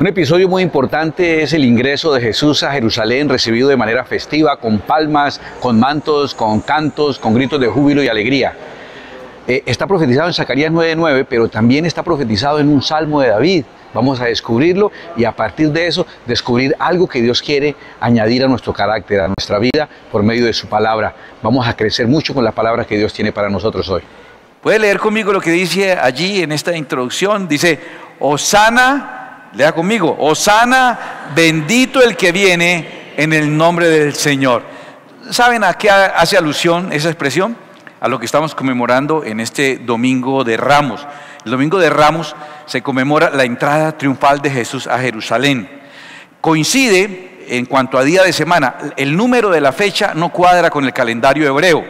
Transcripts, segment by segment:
Un episodio muy importante es el ingreso de Jesús a Jerusalén, recibido de manera festiva, con palmas, con mantos, con cantos, con gritos de júbilo y alegría. Eh, está profetizado en Zacarías 9:9, pero también está profetizado en un salmo de David. Vamos a descubrirlo y a partir de eso descubrir algo que Dios quiere añadir a nuestro carácter, a nuestra vida, por medio de su palabra. Vamos a crecer mucho con la palabra que Dios tiene para nosotros hoy. Puede leer conmigo lo que dice allí en esta introducción. Dice, Osana Lea conmigo, Osana, bendito el que viene en el nombre del Señor. ¿Saben a qué hace alusión esa expresión? A lo que estamos conmemorando en este domingo de Ramos. El domingo de Ramos se conmemora la entrada triunfal de Jesús a Jerusalén. Coincide en cuanto a día de semana, el número de la fecha no cuadra con el calendario hebreo.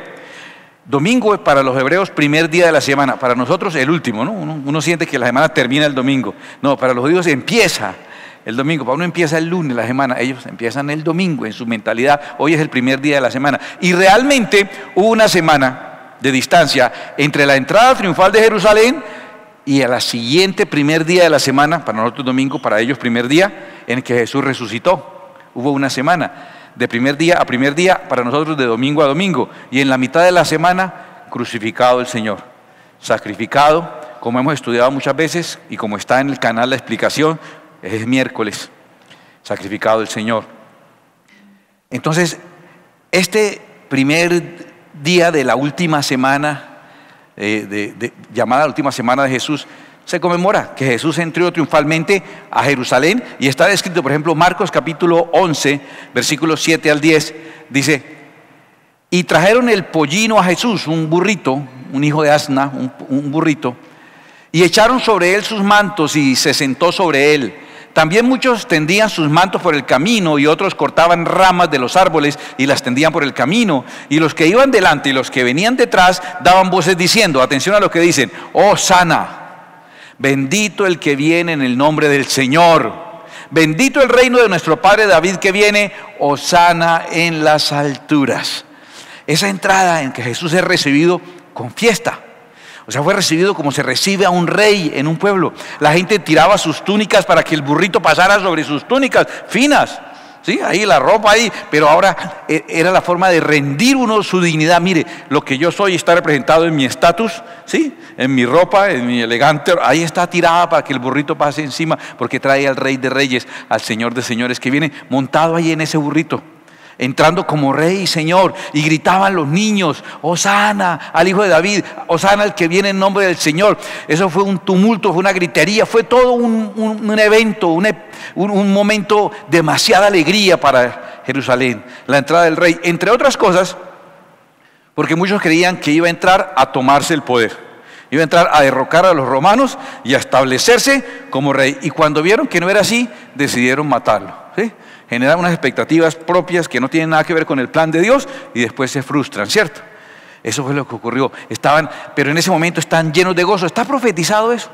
Domingo es para los hebreos primer día de la semana, para nosotros el último, ¿no? Uno, siente que la semana termina el domingo. No, para los judíos empieza el domingo, para uno empieza el lunes la semana, ellos empiezan el domingo en su mentalidad, hoy es el primer día de la semana. Y realmente hubo una semana de distancia entre la entrada triunfal de Jerusalén y a la siguiente primer día de la semana, para nosotros domingo, para ellos primer día, en que Jesús resucitó. Hubo una semana de primer día a primer día, para nosotros de domingo a domingo. Y en la mitad de la semana, crucificado el Señor, sacrificado, como hemos estudiado muchas veces y como está en el canal la explicación, es miércoles, sacrificado el Señor. Entonces, este primer día de la última semana, eh, llamada la última semana de Jesús, se conmemora que Jesús entró triunfalmente a Jerusalén y está descrito, por ejemplo, Marcos capítulo 11, versículos 7 al 10, dice, y trajeron el pollino a Jesús, un burrito, un hijo de asna, un, un burrito, y echaron sobre él sus mantos y se sentó sobre él. También muchos tendían sus mantos por el camino y otros cortaban ramas de los árboles y las tendían por el camino. Y los que iban delante y los que venían detrás daban voces diciendo, atención a lo que dicen, oh sana Bendito el que viene en el nombre del Señor. Bendito el reino de nuestro Padre David que viene, osana en las alturas. Esa entrada en que Jesús es recibido con fiesta. O sea, fue recibido como se recibe a un rey en un pueblo. La gente tiraba sus túnicas para que el burrito pasara sobre sus túnicas finas. ¿Sí? Ahí la ropa ahí, pero ahora eh, era la forma de rendir uno su dignidad. Mire, lo que yo soy está representado en mi estatus, ¿sí? En mi ropa, en mi elegante, ahí está tirada para que el burrito pase encima, porque trae al Rey de Reyes, al Señor de Señores, que viene montado ahí en ese burrito entrando como rey y señor, y gritaban los niños, Osana al hijo de David, Osana al que viene en nombre del Señor. Eso fue un tumulto, fue una gritería, fue todo un, evento, un, un momento de demasiada alegría para Jerusalén, la entrada del rey, entre otras cosas, porque muchos creían que iba a entrar a tomarse el poder. Iba a entrar a derrocar a los romanos y a establecerse como rey. Y cuando vieron que no era así, decidieron matarlo. ¿sí? Generan unas expectativas propias que no tienen nada que ver con el plan de Dios y después se frustran, ¿cierto? Eso fue lo que ocurrió. Estaban, pero en ese momento están llenos de gozo. ¿Está profetizado eso?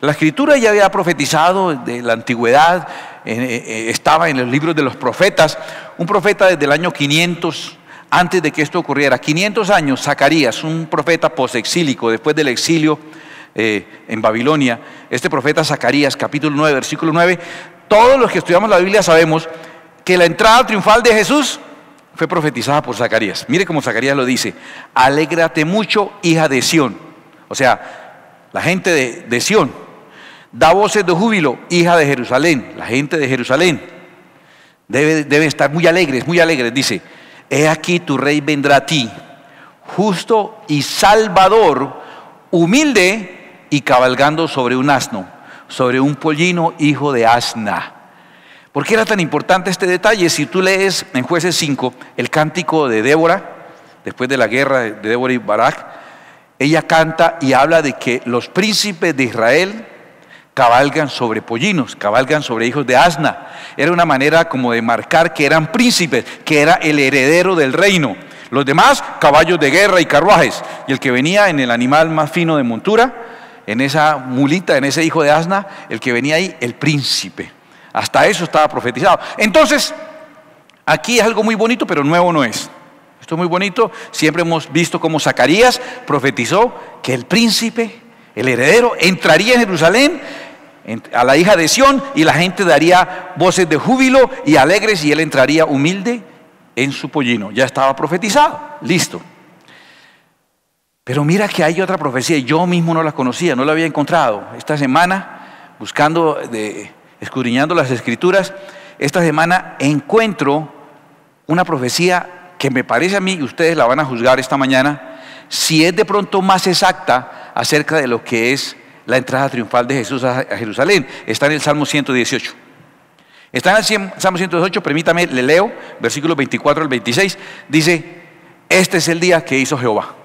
La escritura ya había profetizado de la antigüedad, eh, eh, estaba en los libros de los profetas. Un profeta desde el año 500, antes de que esto ocurriera, 500 años, Zacarías, un profeta posexílico, después del exilio eh, en Babilonia, este profeta Zacarías, capítulo 9, versículo 9, todos los que estudiamos la Biblia sabemos que la entrada triunfal de Jesús fue profetizada por Zacarías. Mire cómo Zacarías lo dice, alégrate mucho, hija de Sión. O sea, la gente de, Sión. Da voces de júbilo, hija de Jerusalén, la gente de Jerusalén. Debe, debe estar muy alegres, muy alegres. Dice, he aquí tu rey vendrá a ti, justo y salvador, humilde y cabalgando sobre un asno, sobre un pollino hijo de asna. ¿Por qué era tan importante este detalle? Si tú lees en jueces 5 el cántico de Débora, después de la guerra de Débora y Barak, ella canta y habla de que los príncipes de Israel cabalgan sobre pollinos, cabalgan sobre hijos de asna. Era una manera como de marcar que eran príncipes, que era el heredero del reino. Los demás, caballos de guerra y carruajes. Y el que venía en el animal más fino de montura, en esa mulita, en ese hijo de asna, el que venía ahí, el príncipe. Hasta eso estaba profetizado. Entonces, aquí es algo muy bonito, pero nuevo no es. Esto es muy bonito. Siempre hemos visto cómo Zacarías profetizó que el príncipe, el heredero, entraría en Jerusalén a la hija de Sión y la gente daría voces de júbilo y alegres y él entraría humilde en su pollino. Ya estaba profetizado, listo. Pero mira que hay otra profecía, yo mismo no la conocía, no la había encontrado. Esta semana, buscando, escudriñando las escrituras, esta semana encuentro una profecía que me parece a mí, y ustedes la van a juzgar esta mañana, si es de pronto más exacta acerca de lo que es la entrada triunfal de Jesús a Jerusalén. Está en el Salmo 118. Está en el Salmo 118, permítame, le leo, versículo 24 al 26, dice, este es el día que hizo Jehová.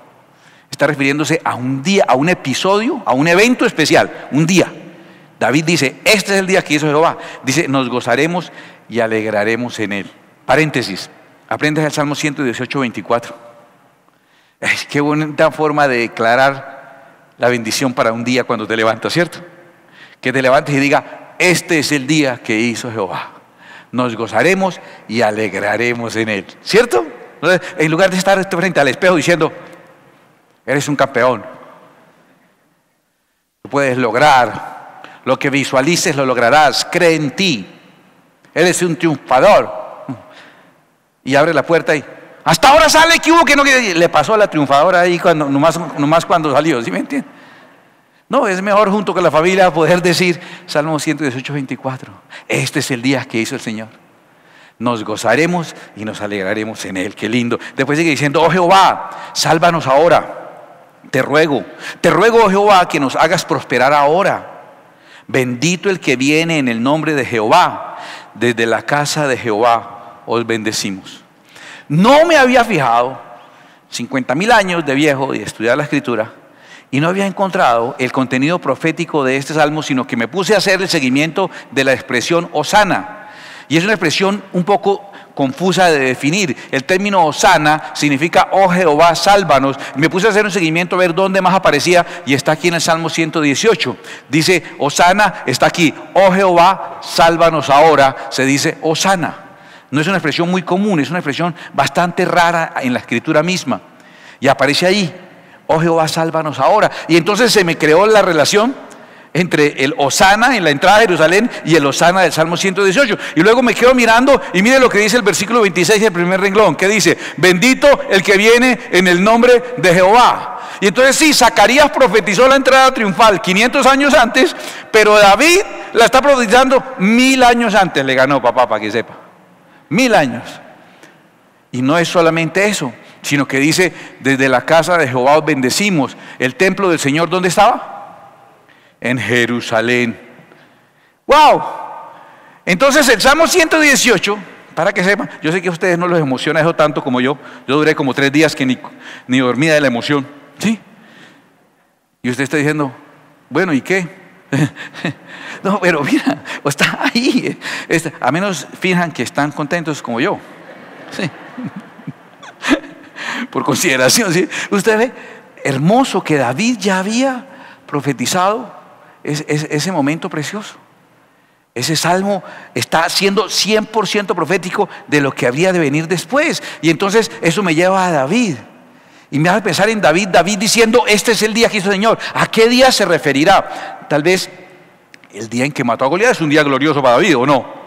Está refiriéndose a un día, a un episodio, a un evento especial, un día. David dice, este es el día que hizo Jehová. Dice, nos gozaremos y alegraremos en él. Paréntesis, aprendes el Salmo 118, 24. qué bonita forma de declarar la bendición para un día cuando te levantas, ¿cierto? Que te levantes y diga, este es el día que hizo Jehová. Nos gozaremos y alegraremos en él, ¿cierto? En lugar de estar frente al espejo diciendo, eres un campeón, tú puedes lograr lo que visualices, lo lograrás, cree en ti, eres un triunfador. Y abre la puerta y hasta ahora sale que hubo que no le pasó a la triunfadora ahí cuando, nomás, cuando salió, ¿sí me entiendes? No, es mejor junto con la familia poder decir, Salmo 118, 24, este es el día que hizo el Señor. Nos gozaremos y nos alegraremos en Él. Qué lindo. Después sigue diciendo, oh Jehová, sálvanos ahora. Te ruego, te ruego, oh Jehová, que nos hagas prosperar ahora. Bendito el que viene en el nombre de Jehová. Desde la casa de Jehová os bendecimos. No me había fijado, 50 mil años de viejo y estudiar la escritura, y no había encontrado el contenido profético de este salmo, sino que me puse a hacer el seguimiento de la expresión Osana. Y es una expresión un poco confusa de definir. El término Osana significa, oh Jehová, sálvanos. Me puse a hacer un seguimiento a ver dónde más aparecía y está aquí en el Salmo 118. Dice, Osana está aquí, oh Jehová, sálvanos ahora. Se dice Osana. No es una expresión muy común, es una expresión bastante rara en la escritura misma. Y aparece ahí, oh Jehová, sálvanos ahora. Y entonces se me creó la relación entre el Osana en la entrada de Jerusalén y el Osana del Salmo 118. Y luego me quedo mirando y mire lo que dice el versículo 26 del primer renglón, que dice, bendito el que viene en el nombre de Jehová. Y entonces sí, Zacarías profetizó la entrada triunfal 500 años antes, pero David la está profetizando mil años antes, le ganó papá, para que sepa mil años. Y no es solamente eso, sino que dice, desde la casa de Jehová os bendecimos. El templo del Señor, ¿dónde estaba? En Jerusalén. ¡Wow! Entonces el Salmo 118, para que sepan, yo sé que a ustedes no los emociona eso tanto como yo. Yo duré como tres días que ni, ni dormía de la emoción. ¿Sí? Y usted está diciendo, bueno, ¿y qué? no, pero mira, está ahí. a menos fijan que están contentos como yo. Sí. Por consideración, ¿sí? Usted ve, hermoso que David ya había profetizado ese momento precioso. Ese salmo está siendo 100% profético de lo que habría de venir después. Y entonces eso me lleva a David. Y me hace pensar en David, David diciendo, este es el día que hizo el Señor. ¿A qué día se referirá? Tal vez el día en que mató a Goliat es un día glorioso para David, ¿o no?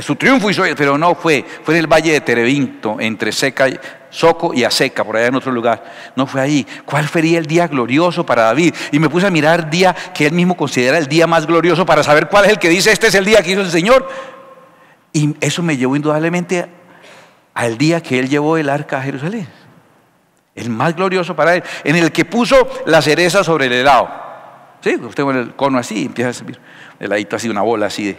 su triunfo hizo, pero no fue, fue en el valle de Terebinto, entre Seca, Soco y Aseca, por allá en otro lugar. No fue ahí. ¿Cuál sería el día glorioso para David? Y me puse a mirar día que él mismo considera el día más glorioso para saber cuál es el que dice, este es el día que hizo el Señor. Y eso me llevó indudablemente al día que él llevó el arca a Jerusalén el más glorioso para él, en el que puso la cereza sobre el helado. ¿Sí? Usted pone el cono así empieza a servir el heladito así, una bola así de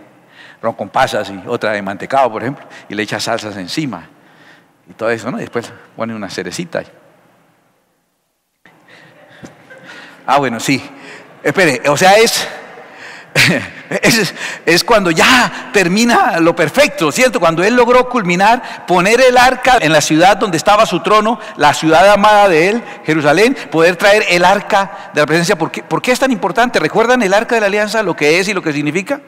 ron con pasas y otra de mantecado, por ejemplo, y le echa salsas encima y todo eso, ¿no? Y después pone una cerecita. Ah, bueno, sí. Espere, o sea, es Es, cuando ya termina lo perfecto, ¿cierto? Cuando él logró culminar, poner el arca en la ciudad donde estaba su trono, la ciudad amada de él, Jerusalén, poder traer el arca de la presencia. ¿Por qué, es tan importante? ¿Recuerdan el arca de la alianza, lo que es y lo que significa?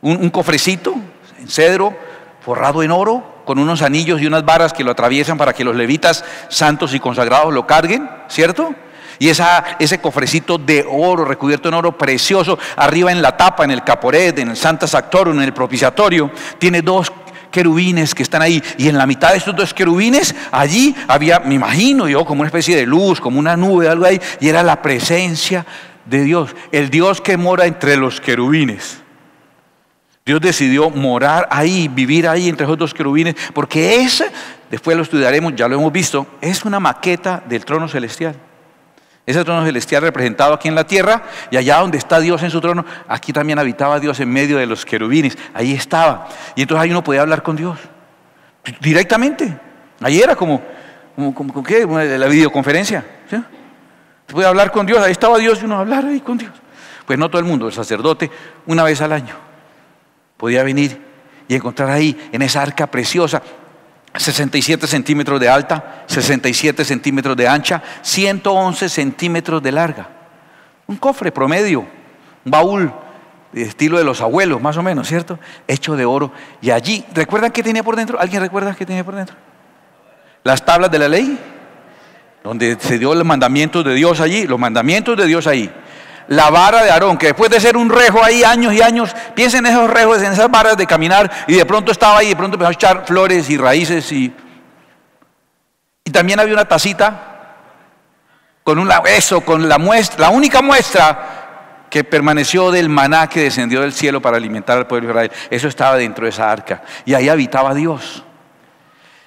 Un cofrecito en cedro, forrado en oro, con unos anillos y unas varas que lo atraviesan para que los levitas santos y consagrados lo carguen, ¿cierto? Y ese cofrecito de oro, recubierto en oro precioso, arriba en la tapa, en el caporet, en el Santa Sactorum, en el propiciatorio, tiene dos querubines que están ahí. Y en la mitad de estos dos querubines, allí había, me imagino yo, como una especie de luz, como una nube, algo ahí, y era la presencia de Dios, el Dios que mora entre los querubines. Dios decidió morar ahí, vivir ahí entre esos dos querubines, porque ese, después lo estudiaremos, ya lo hemos visto, es una maqueta del trono celestial. Ese trono celestial representado aquí en la tierra y allá donde está Dios en su trono, aquí también habitaba Dios en medio de los querubines, ahí estaba. Y entonces ahí uno podía hablar con Dios directamente. Ahí era como, como, ¿qué? La videoconferencia. ¿sí? Se podía hablar con Dios, ahí estaba Dios y uno hablar ahí con Dios. Pues no todo el mundo, el sacerdote, una vez al año, podía venir y encontrar ahí, en esa arca preciosa, 67 centímetros de alta, 67 centímetros de ancha, 111 centímetros de larga. Un cofre promedio, un baúl estilo de los abuelos, más o menos, ¿cierto? Hecho de oro. Y allí, ¿recuerdan qué tenía por dentro? ¿Alguien recuerda qué tenía por dentro? Las tablas de la ley, donde se dio los mandamientos de Dios allí, los mandamientos de Dios ahí la vara de Aarón, que después de ser un rejo ahí años y años, piensen en esos rejos, en esas varas de caminar, y de pronto estaba ahí, de pronto empezó a echar flores y raíces, y, también había una tacita con eso, con la muestra, la única muestra que permaneció del maná que descendió del cielo para alimentar al pueblo de Israel. Eso estaba dentro de esa arca, y ahí habitaba Dios.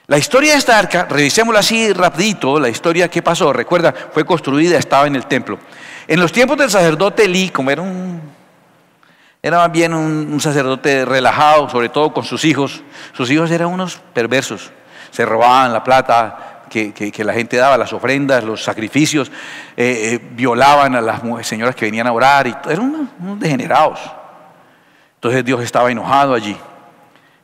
La historia de esta arca, revisémosla así rapidito, la historia que pasó, recuerda, fue construida, estaba en el templo. En los tiempos del sacerdote Elí, como era un, bien un, sacerdote relajado, sobre todo con sus hijos, sus hijos eran unos perversos, se robaban la plata que, la gente daba, las ofrendas, los sacrificios, eh, eh, violaban a las señoras que venían a orar, y eran unos degenerados. Entonces Dios estaba enojado allí.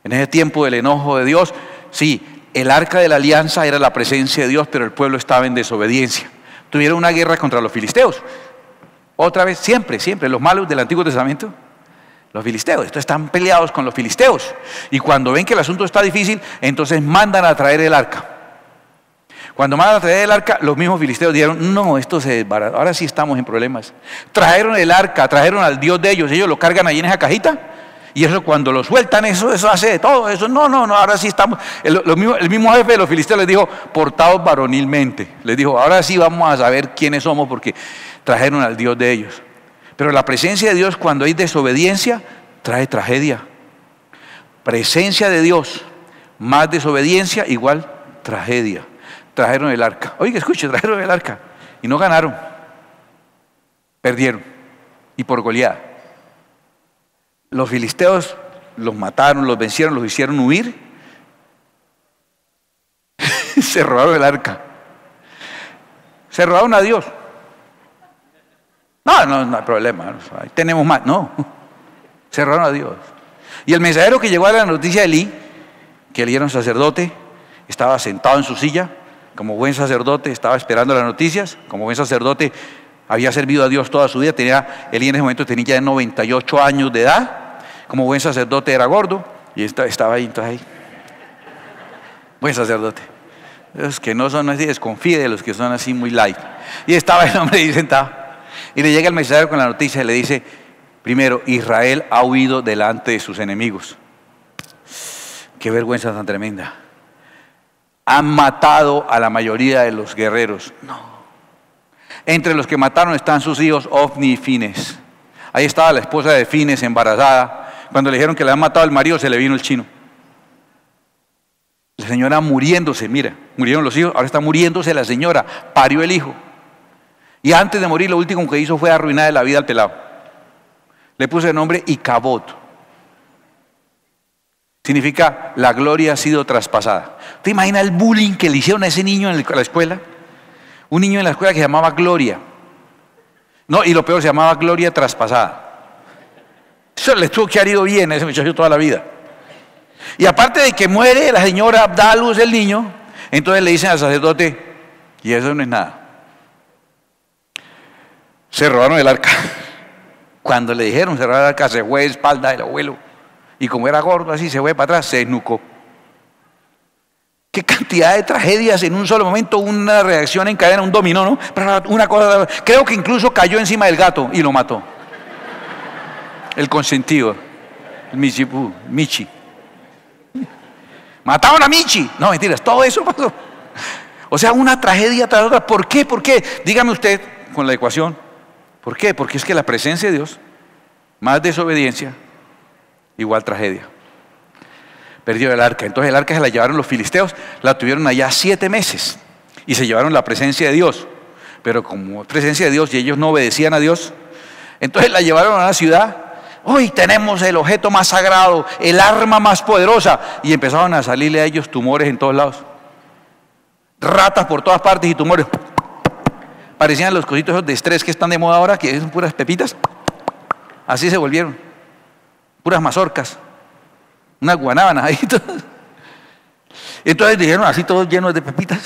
En ese tiempo del enojo de Dios, sí, el arca de la alianza era la presencia de Dios, pero el pueblo estaba en desobediencia. Tuvieron una guerra contra los filisteos. Otra vez, siempre, siempre, los malos del Antiguo Testamento, los filisteos. Estos están peleados con los filisteos. Y cuando ven que el asunto está difícil, entonces mandan a traer el arca. Cuando mandan a traer el arca, los mismos filisteos dijeron, no, esto se ahora sí estamos en problemas. Trajeron el arca, trajeron al Dios de ellos, ellos lo cargan ahí en esa cajita. Y eso cuando lo sueltan, eso, eso hace todo, eso, no, no, no, ahora sí estamos. El, mismo, el mismo jefe de los filisteos les dijo, portados varonilmente. Les dijo, ahora sí vamos a saber quiénes somos porque trajeron al Dios de ellos. Pero la presencia de Dios cuando hay desobediencia trae tragedia. Presencia de Dios más desobediencia igual tragedia. Trajeron el arca. Oiga, escuche, trajeron el arca y no ganaron. Perdieron. Y por goleada. Los filisteos los mataron, los vencieron, los hicieron huir. Se robaron el arca. Se robaron a Dios. No, no, no hay problema. tenemos más. No. Cerraron a Dios. Y el mensajero que llegó a la noticia de Elí, que él era un sacerdote, estaba sentado en su silla, como buen sacerdote, estaba esperando las noticias, como buen sacerdote, había servido a Dios toda su vida, tenía, Elí en ese momento tenía ya 98 años de edad, como buen sacerdote era gordo, y estaba ahí, ahí. Buen sacerdote. Los que no son así, desconfíe de los que son así muy light. Y estaba el hombre ahí sentado. Y le llega el mensajero con la noticia y le dice, primero, Israel ha huido delante de sus enemigos. Qué vergüenza tan tremenda. Han matado a la mayoría de los guerreros. No. Entre los que mataron están sus hijos Ofni y Fines. Ahí estaba la esposa de Fines embarazada. Cuando le dijeron que le han matado al marido, se le vino el chino. La señora muriéndose, mira, murieron los hijos, ahora está muriéndose la señora, parió el hijo. Y antes de morir, lo último que hizo fue arruinar la vida al pelado. Le puse el nombre Icabot. Significa la gloria ha sido traspasada. ¿Te imaginas el bullying que le hicieron a ese niño en la escuela? Un niño en la escuela que se llamaba Gloria. No, y lo peor, se llamaba Gloria traspasada. Eso le tuvo que haber ido bien a ese muchacho toda la vida. Y aparte de que muere la señora da luz el niño, entonces le dicen al sacerdote, y eso no es nada se robaron el arca. Cuando le dijeron cerrar el arca, se fue de espalda del abuelo. Y como era gordo así, se fue para atrás, se esnucó. Qué cantidad de tragedias en un solo momento, una reacción en cadena, un dominó, ¿no? Una cosa, creo que incluso cayó encima del gato y lo mató. El consentido, el Michi. Michi. Mataron a Michi. No, mentiras, todo eso pasó. O sea, una tragedia tras otra. ¿Por qué? ¿Por qué? Dígame usted con la ecuación. ¿Por qué? Porque es que la presencia de Dios, más desobediencia, igual tragedia perdió el arca. Entonces el arca se la llevaron los filisteos, la tuvieron allá siete meses y se llevaron la presencia de Dios. Pero como presencia de Dios y ellos no obedecían a Dios, entonces la llevaron a la ciudad. Hoy tenemos el objeto más sagrado, el arma más poderosa. Y empezaron a salirle a ellos tumores en todos lados. Ratas por todas partes y tumores. Parecían los cositos de estrés que están de moda ahora, que son puras pepitas. Así se volvieron. Puras mazorcas unas guanábanas ahí. Entonces dijeron así todos llenos de pepitas.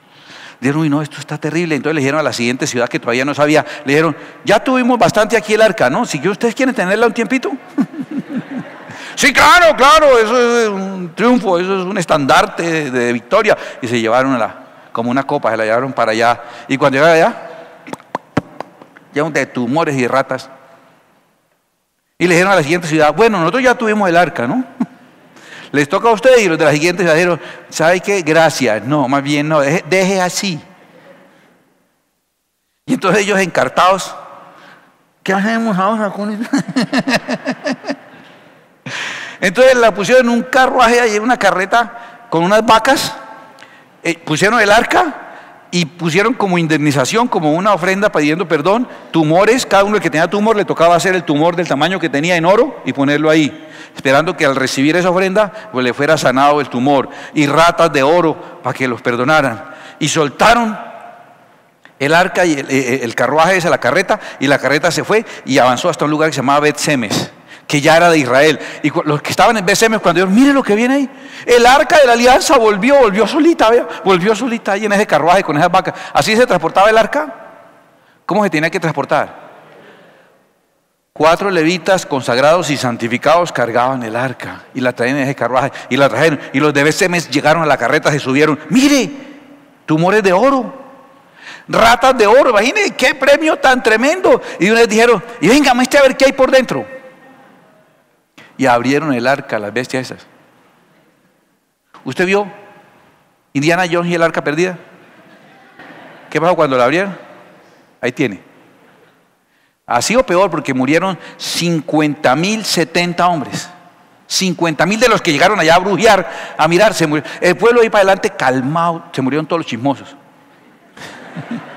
Dijeron, uy, no, esto está terrible. Entonces le dijeron a la siguiente ciudad que todavía no sabía, le dijeron, ya tuvimos bastante aquí el arca, ¿no? Si ustedes quieren tenerla un tiempito. sí, claro, claro, eso es un triunfo, eso es un estandarte de, victoria. Y se llevaron la, como una copa, se la llevaron para allá. Y cuando llegaron allá, ya de tumores y ratas. Y le dijeron a la siguiente ciudad, bueno, nosotros ya tuvimos el arca, ¿no? Les toca a ustedes y los de la siguiente ciudad dijeron, ¿sabe qué? Gracias. No, más bien no, deje, así. Y entonces ellos encartados, ¿qué hacemos ahora con eso? entonces la pusieron en un carruaje, en una carreta con unas vacas, eh, pusieron el arca y pusieron como indemnización, como una ofrenda pidiendo perdón, tumores, cada uno que tenía tumor le tocaba hacer el tumor del tamaño que tenía en oro y ponerlo ahí, esperando que al recibir esa ofrenda pues le fuera sanado el tumor, y ratas de oro para que los perdonaran. Y soltaron el arca y el, carruaje esa, la carreta, y la carreta se fue y avanzó hasta un lugar que se llamaba Bet Semes que ya era de Israel. Y los que estaban en BCM, cuando dijeron, mire lo que viene ahí, el arca de la alianza volvió, volvió solita, volvió solita ahí en ese carruaje con esas vacas. Así se transportaba el arca. ¿Cómo se tenía que transportar? Cuatro levitas consagrados y santificados cargaban el arca y la traían en ese carruaje y la trajeron. Y los de BCM llegaron a la carreta, se subieron. Mire, tumores de oro, ratas de oro, imagínense qué premio tan tremendo. Y unos dijeron, y venga, muestre a ver qué hay por dentro y abrieron el arca, las bestias esas. ¿Usted vio Indiana Jones y el arca perdida? ¿Qué pasó cuando la abrieron? Ahí tiene. Así o peor porque murieron 50 mil 70 hombres. 50 mil de los que llegaron allá a brujear, a mirar, se murió. El pueblo ahí para adelante calmado, se murieron todos los chismosos.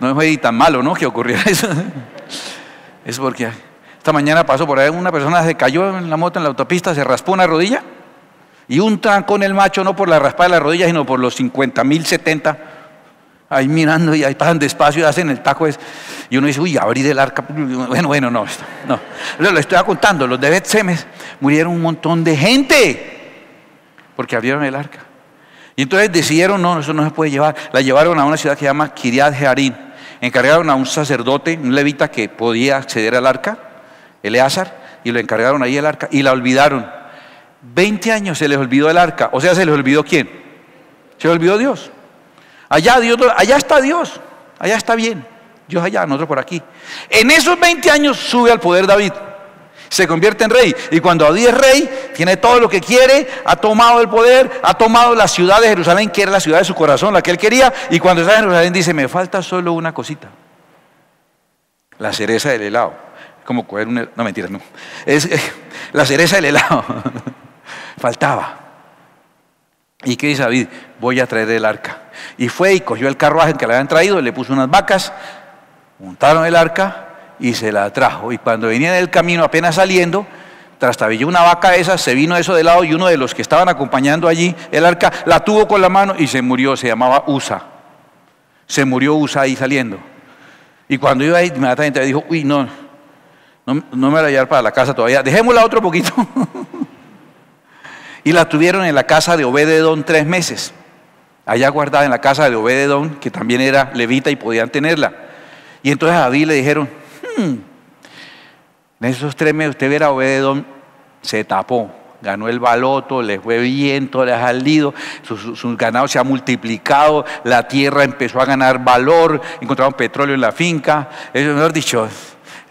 No fue tan malo, ¿no? Que ocurriera eso. Es porque esta mañana pasó por ahí una persona, se cayó en la moto en la autopista, se raspó una rodilla y un trancón el macho, no por la raspada de la rodilla, sino por los 50 mil 70, ahí mirando y ahí pasan despacio y hacen el taco. y uno dice, uy, abrir el arca. Bueno, bueno, no, no. Lo estoy contando, los de Betsemes murieron un montón de gente porque abrieron el arca. Y entonces decidieron, no, eso no se puede llevar. La llevaron a una ciudad que se llama Kiriat Jearim. Encargaron a un sacerdote, un levita que podía acceder al arca Eleazar, y lo encargaron ahí el arca y la olvidaron. Veinte años se les olvidó el arca, o sea, se les olvidó quién? Se les olvidó Dios. Allá, Dios, allá está Dios, allá está bien. Dios allá, nosotros por aquí. En esos 20 años sube al poder David, se convierte en rey. Y cuando David es rey, tiene todo lo que quiere, ha tomado el poder, ha tomado la ciudad de Jerusalén, que era la ciudad de su corazón, la que él quería. Y cuando está en Jerusalén dice, me falta solo una cosita, la cereza del helado como coger un... No, mentira, no. Es la cereza del helado. Faltaba. ¿Y qué dice David? Voy a traer el arca. Y fue y cogió el carruaje que le habían traído, le puso unas vacas, montaron el arca y se la trajo. Y cuando venía en el camino, apenas saliendo, trastabilló una vaca esa, se vino eso de lado y uno de los que estaban acompañando allí el arca la tuvo con la mano y se murió, se llamaba Usa. Se murió Usa ahí saliendo. Y cuando iba ahí, inmediatamente dijo, uy, no, no, me la llevar para la casa todavía. Dejémosla otro poquito. y la tuvieron en la casa de Obededón tres meses. Allá guardada en la casa de Obededón, que también era levita y podían tenerla. Y entonces a David le dijeron, hmm, en esos tres meses usted viera a Obededón, se tapó, ganó el baloto, le fue bien, todo le ha salido, su, ganado se ha multiplicado, la tierra empezó a ganar valor, encontraron petróleo en la finca, es mejor dicho,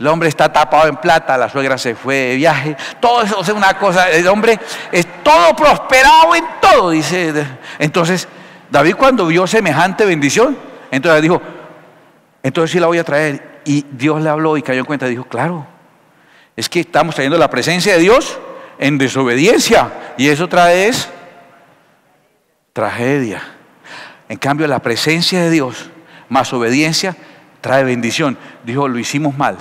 el hombre está tapado en plata, la suegra se fue de viaje, todo eso es una cosa, el hombre es todo prosperado en todo, dice. Entonces, David cuando vio semejante bendición, entonces dijo, entonces sí la voy a traer. Y Dios le habló y cayó en cuenta, dijo, claro, es que estamos trayendo la presencia de Dios en desobediencia. Y eso trae tragedia. En cambio, la presencia de Dios más obediencia trae bendición. Dijo, lo hicimos mal.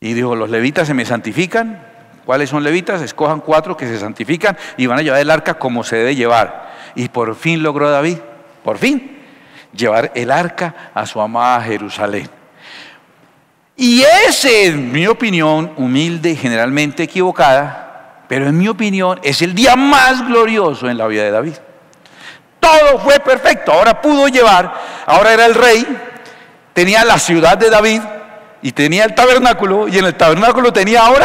Y dijo, los levitas se me santifican. ¿Cuáles son levitas? Escojan cuatro que se santifican y van a llevar el arca como se debe llevar. Y por fin logró David, por fin, llevar el arca a su amada Jerusalén. Y ese, en mi opinión, humilde y generalmente equivocada, pero en mi opinión es el día más glorioso en la vida de David. Todo fue perfecto, ahora pudo llevar, ahora era el rey, tenía la ciudad de David y tenía el tabernáculo y en el tabernáculo tenía ahora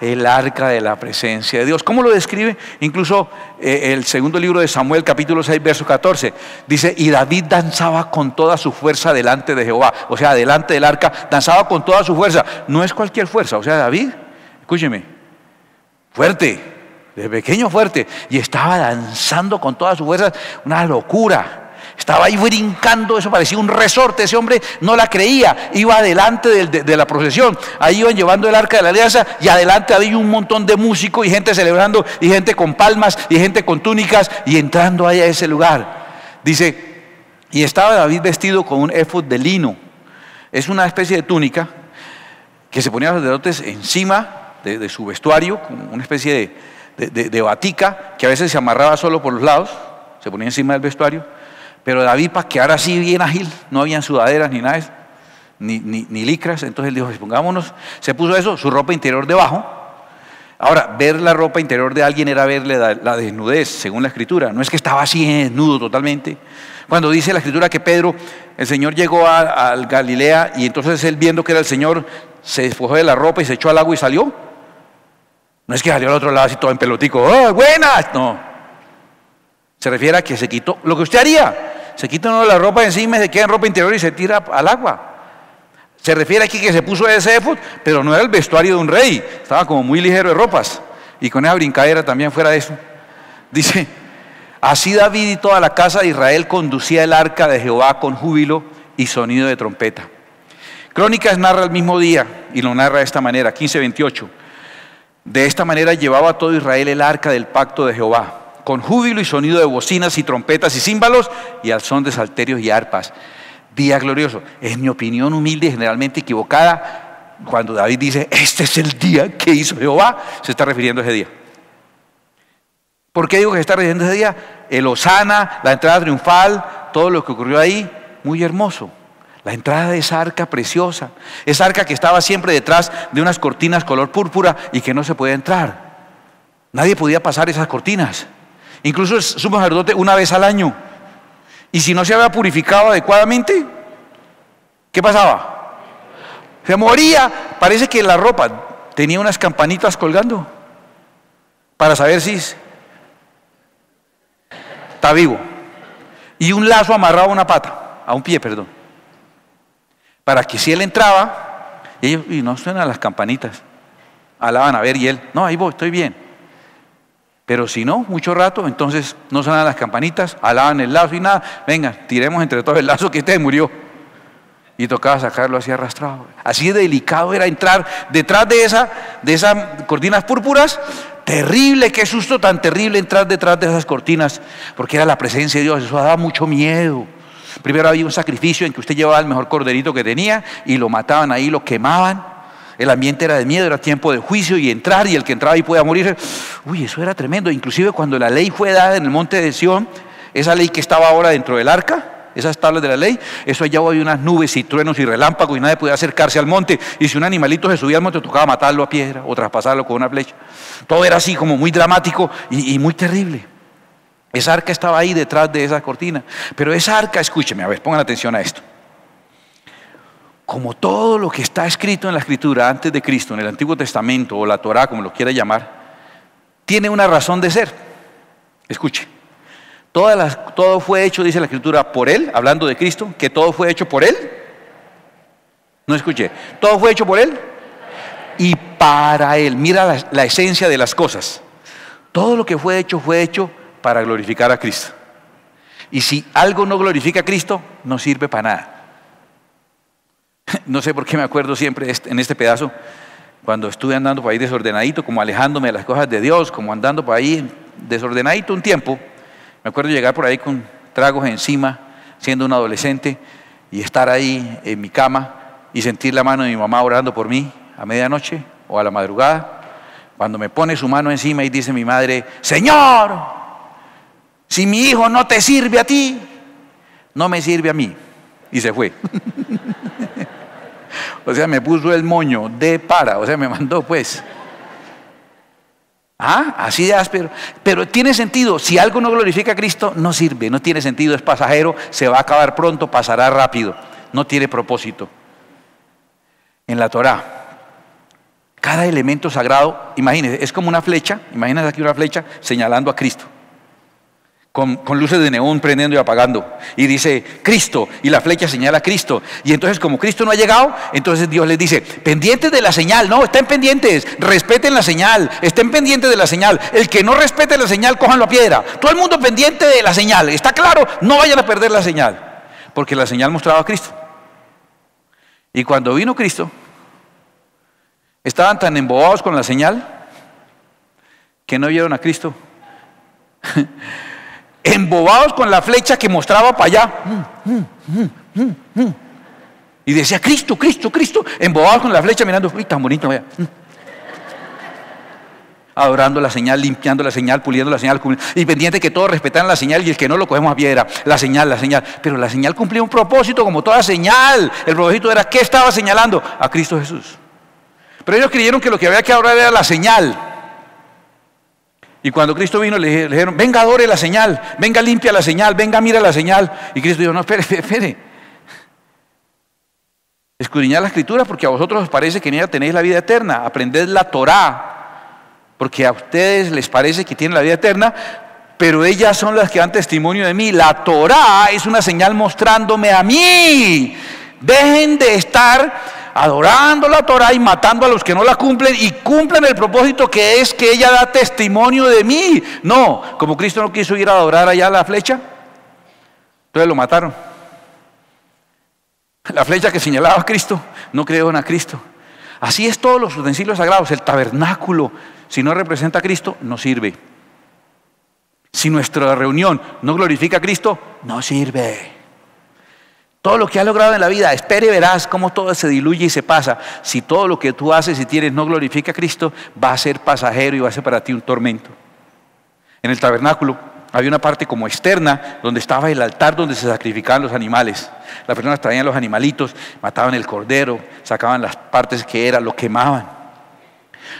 el arca de la presencia de Dios. ¿Cómo lo describe? Incluso eh, el segundo libro de Samuel, capítulo 6, verso 14. Dice, y David danzaba con toda su fuerza delante de Jehová. O sea, delante del arca, danzaba con toda su fuerza. No es cualquier fuerza. O sea, David, escúcheme, fuerte, de pequeño fuerte. Y estaba danzando con toda su fuerza. Una locura. Estaba ahí brincando, eso parecía un resorte, ese hombre no la creía, iba adelante de, la procesión, ahí iban llevando el arca de la alianza y adelante había un montón de músicos y gente celebrando y gente con palmas y gente con túnicas y entrando ahí a ese lugar. Dice, y estaba David vestido con un efod de lino, es una especie de túnica que se ponía los sacerdotes encima de, su vestuario, una especie de batica que a veces se amarraba solo por los lados, se ponía encima del vestuario pero David, para quedar así bien ágil, no habían sudaderas ni nada, ni, ni, licras. Entonces él dijo, pues pongámonos, se puso eso, su ropa interior debajo. Ahora, ver la ropa interior de alguien era verle la, desnudez, según la escritura. No es que estaba así desnudo totalmente. Cuando dice la escritura que Pedro, el Señor llegó al Galilea y entonces él viendo que era el Señor, se despojó de la ropa y se echó al agua y salió. No es que salió al otro lado así todo en pelotico, ¡oh, buenas! No. Se refiere a que se quitó lo que usted haría se quita uno la ropa encima y se queda en ropa interior y se tira al agua. Se refiere aquí que se puso ese efod, pero no era el vestuario de un rey, estaba como muy ligero de ropas. Y con esa brincadera también fuera de eso. Dice, así David y toda la casa de Israel conducía el arca de Jehová con júbilo y sonido de trompeta. Crónicas narra el mismo día y lo narra de esta manera, 15:28. De esta manera llevaba todo Israel el arca del pacto de Jehová con júbilo y sonido de bocinas y trompetas y címbalos y al son de salterios y arpas. Día glorioso. Es mi opinión humilde y generalmente equivocada. Cuando David dice, este es el día que hizo Jehová, se está refiriendo a ese día. ¿Por qué digo que se está refiriendo a ese día? El Osana, la entrada triunfal, todo lo que ocurrió ahí, muy hermoso. La entrada de esa arca preciosa, esa arca que estaba siempre detrás de unas cortinas color púrpura y que no se podía entrar. Nadie podía pasar esas cortinas. Incluso es sumo sacerdote una vez al año. Y si no se había purificado adecuadamente, ¿qué pasaba? Se moría. Parece que la ropa tenía unas campanitas colgando para saber si está vivo. Y un lazo amarrado a una pata, a un pie, perdón. Para que si él entraba, ellos, y no suenan las campanitas, alaban a ver y él, no, ahí voy, estoy bien. Pero si no, mucho rato, entonces no sonan las campanitas, alaban el lazo y nada. Venga, tiremos entre todos el lazo que este murió. Y tocaba sacarlo así arrastrado. Así de delicado era entrar detrás de, esa, de esas cortinas púrpuras. Terrible, qué susto tan terrible entrar detrás de esas cortinas, porque era la presencia de Dios, eso daba mucho miedo. Primero había un sacrificio en que usted llevaba el mejor corderito que tenía y lo mataban ahí, lo quemaban. El ambiente era de miedo, era tiempo de juicio y entrar y el que entraba y podía morir. Uy, eso era tremendo. Inclusive cuando la ley fue dada en el monte de Sión, esa ley que estaba ahora dentro del arca, esas tablas de la ley, eso allá había unas nubes y truenos y relámpagos y nadie podía acercarse al monte. Y si un animalito se subía al monte, tocaba matarlo a piedra o traspasarlo con una flecha. Todo era así como muy dramático y, y muy terrible. Esa arca estaba ahí detrás de esa cortina. Pero esa arca, escúcheme, a ver, pongan atención a esto como todo lo que está escrito en la escritura antes de Cristo, en el Antiguo Testamento o la Torah, como lo quiera llamar, tiene una razón de ser. Escuche. todo fue hecho, dice la Escritura, por Él, hablando de Cristo, que todo fue hecho por Él. No escuché. Todo fue hecho por Él y para Él. Mira la esencia de las cosas. Todo lo que fue hecho fue hecho para glorificar a Cristo. Y si algo no glorifica a Cristo, no sirve para nada. No sé por qué me acuerdo siempre este, en este pedazo, cuando estuve andando por ahí desordenadito, como alejándome de las cosas de Dios, como andando por ahí desordenadito un tiempo, me acuerdo llegar por ahí con tragos encima, siendo un adolescente, y estar ahí en mi cama y sentir la mano de mi mamá orando por mí a medianoche o a la madrugada, cuando me pone su mano encima y dice mi madre, Señor, si mi hijo no te sirve a ti, no me sirve a mí. Y se fue. o sea, me puso el moño de para, o sea, me mandó pues. Ah, así de áspero. Pero tiene sentido, si algo no glorifica a Cristo, no sirve, no tiene sentido, es pasajero, se va a acabar pronto, pasará rápido, no tiene propósito. En la Torah, cada elemento sagrado, imagínense, es como una flecha, imagínense aquí una flecha señalando a Cristo con, luces de neón prendiendo y apagando. Y dice, Cristo, y la flecha señala a Cristo. Y entonces como Cristo no ha llegado, entonces Dios les dice, pendientes de la señal, no, estén pendientes, respeten la señal, estén pendientes de la señal. El que no respete la señal, cojan a piedra. Todo el mundo pendiente de la señal, ¿está claro? No vayan a perder la señal, porque la señal mostraba a Cristo. Y cuando vino Cristo, estaban tan embobados con la señal que no vieron a Cristo. embobados con la flecha que mostraba para allá. Y decía, Cristo, Cristo, Cristo, embobados con la flecha mirando, uy, tan bonito, vea. Adorando la señal, limpiando la señal, puliendo la señal, y pendiente que todos respetaran la señal y el que no lo cogemos a piedra, la señal, la señal. Pero la señal cumplía un propósito como toda señal. El propósito era, ¿qué estaba señalando? A Cristo Jesús. Pero ellos creyeron que lo que había que adorar era la señal. Y cuando Cristo vino le dijeron, venga, adore la señal, venga, limpia la señal, venga, mira la señal. Y Cristo dijo, no, espere, espere. Escudriñad la escritura porque a vosotros os parece que en ella tenéis la vida eterna. Aprended la Torá porque a ustedes les parece que tienen la vida eterna, pero ellas son las que dan testimonio de mí. La Torá es una señal mostrándome a mí. Dejen de estar adorando la Torah y matando a los que no la cumplen y cumplen el propósito que es que ella da testimonio de mí. No, como Cristo no quiso ir a adorar allá la flecha, entonces lo mataron. La flecha que señalaba a Cristo, no creyeron a Cristo. Así es todos los utensilios sagrados, el tabernáculo, si no representa a Cristo, no sirve. Si nuestra reunión no glorifica a Cristo, no sirve. Todo lo que has logrado en la vida, espere y verás cómo todo se diluye y se pasa. Si todo lo que tú haces y tienes no glorifica a Cristo, va a ser pasajero y va a ser para ti un tormento. En el tabernáculo había una parte como externa donde estaba el altar donde se sacrificaban los animales. Las personas traían los animalitos, mataban el cordero, sacaban las partes que era, lo quemaban.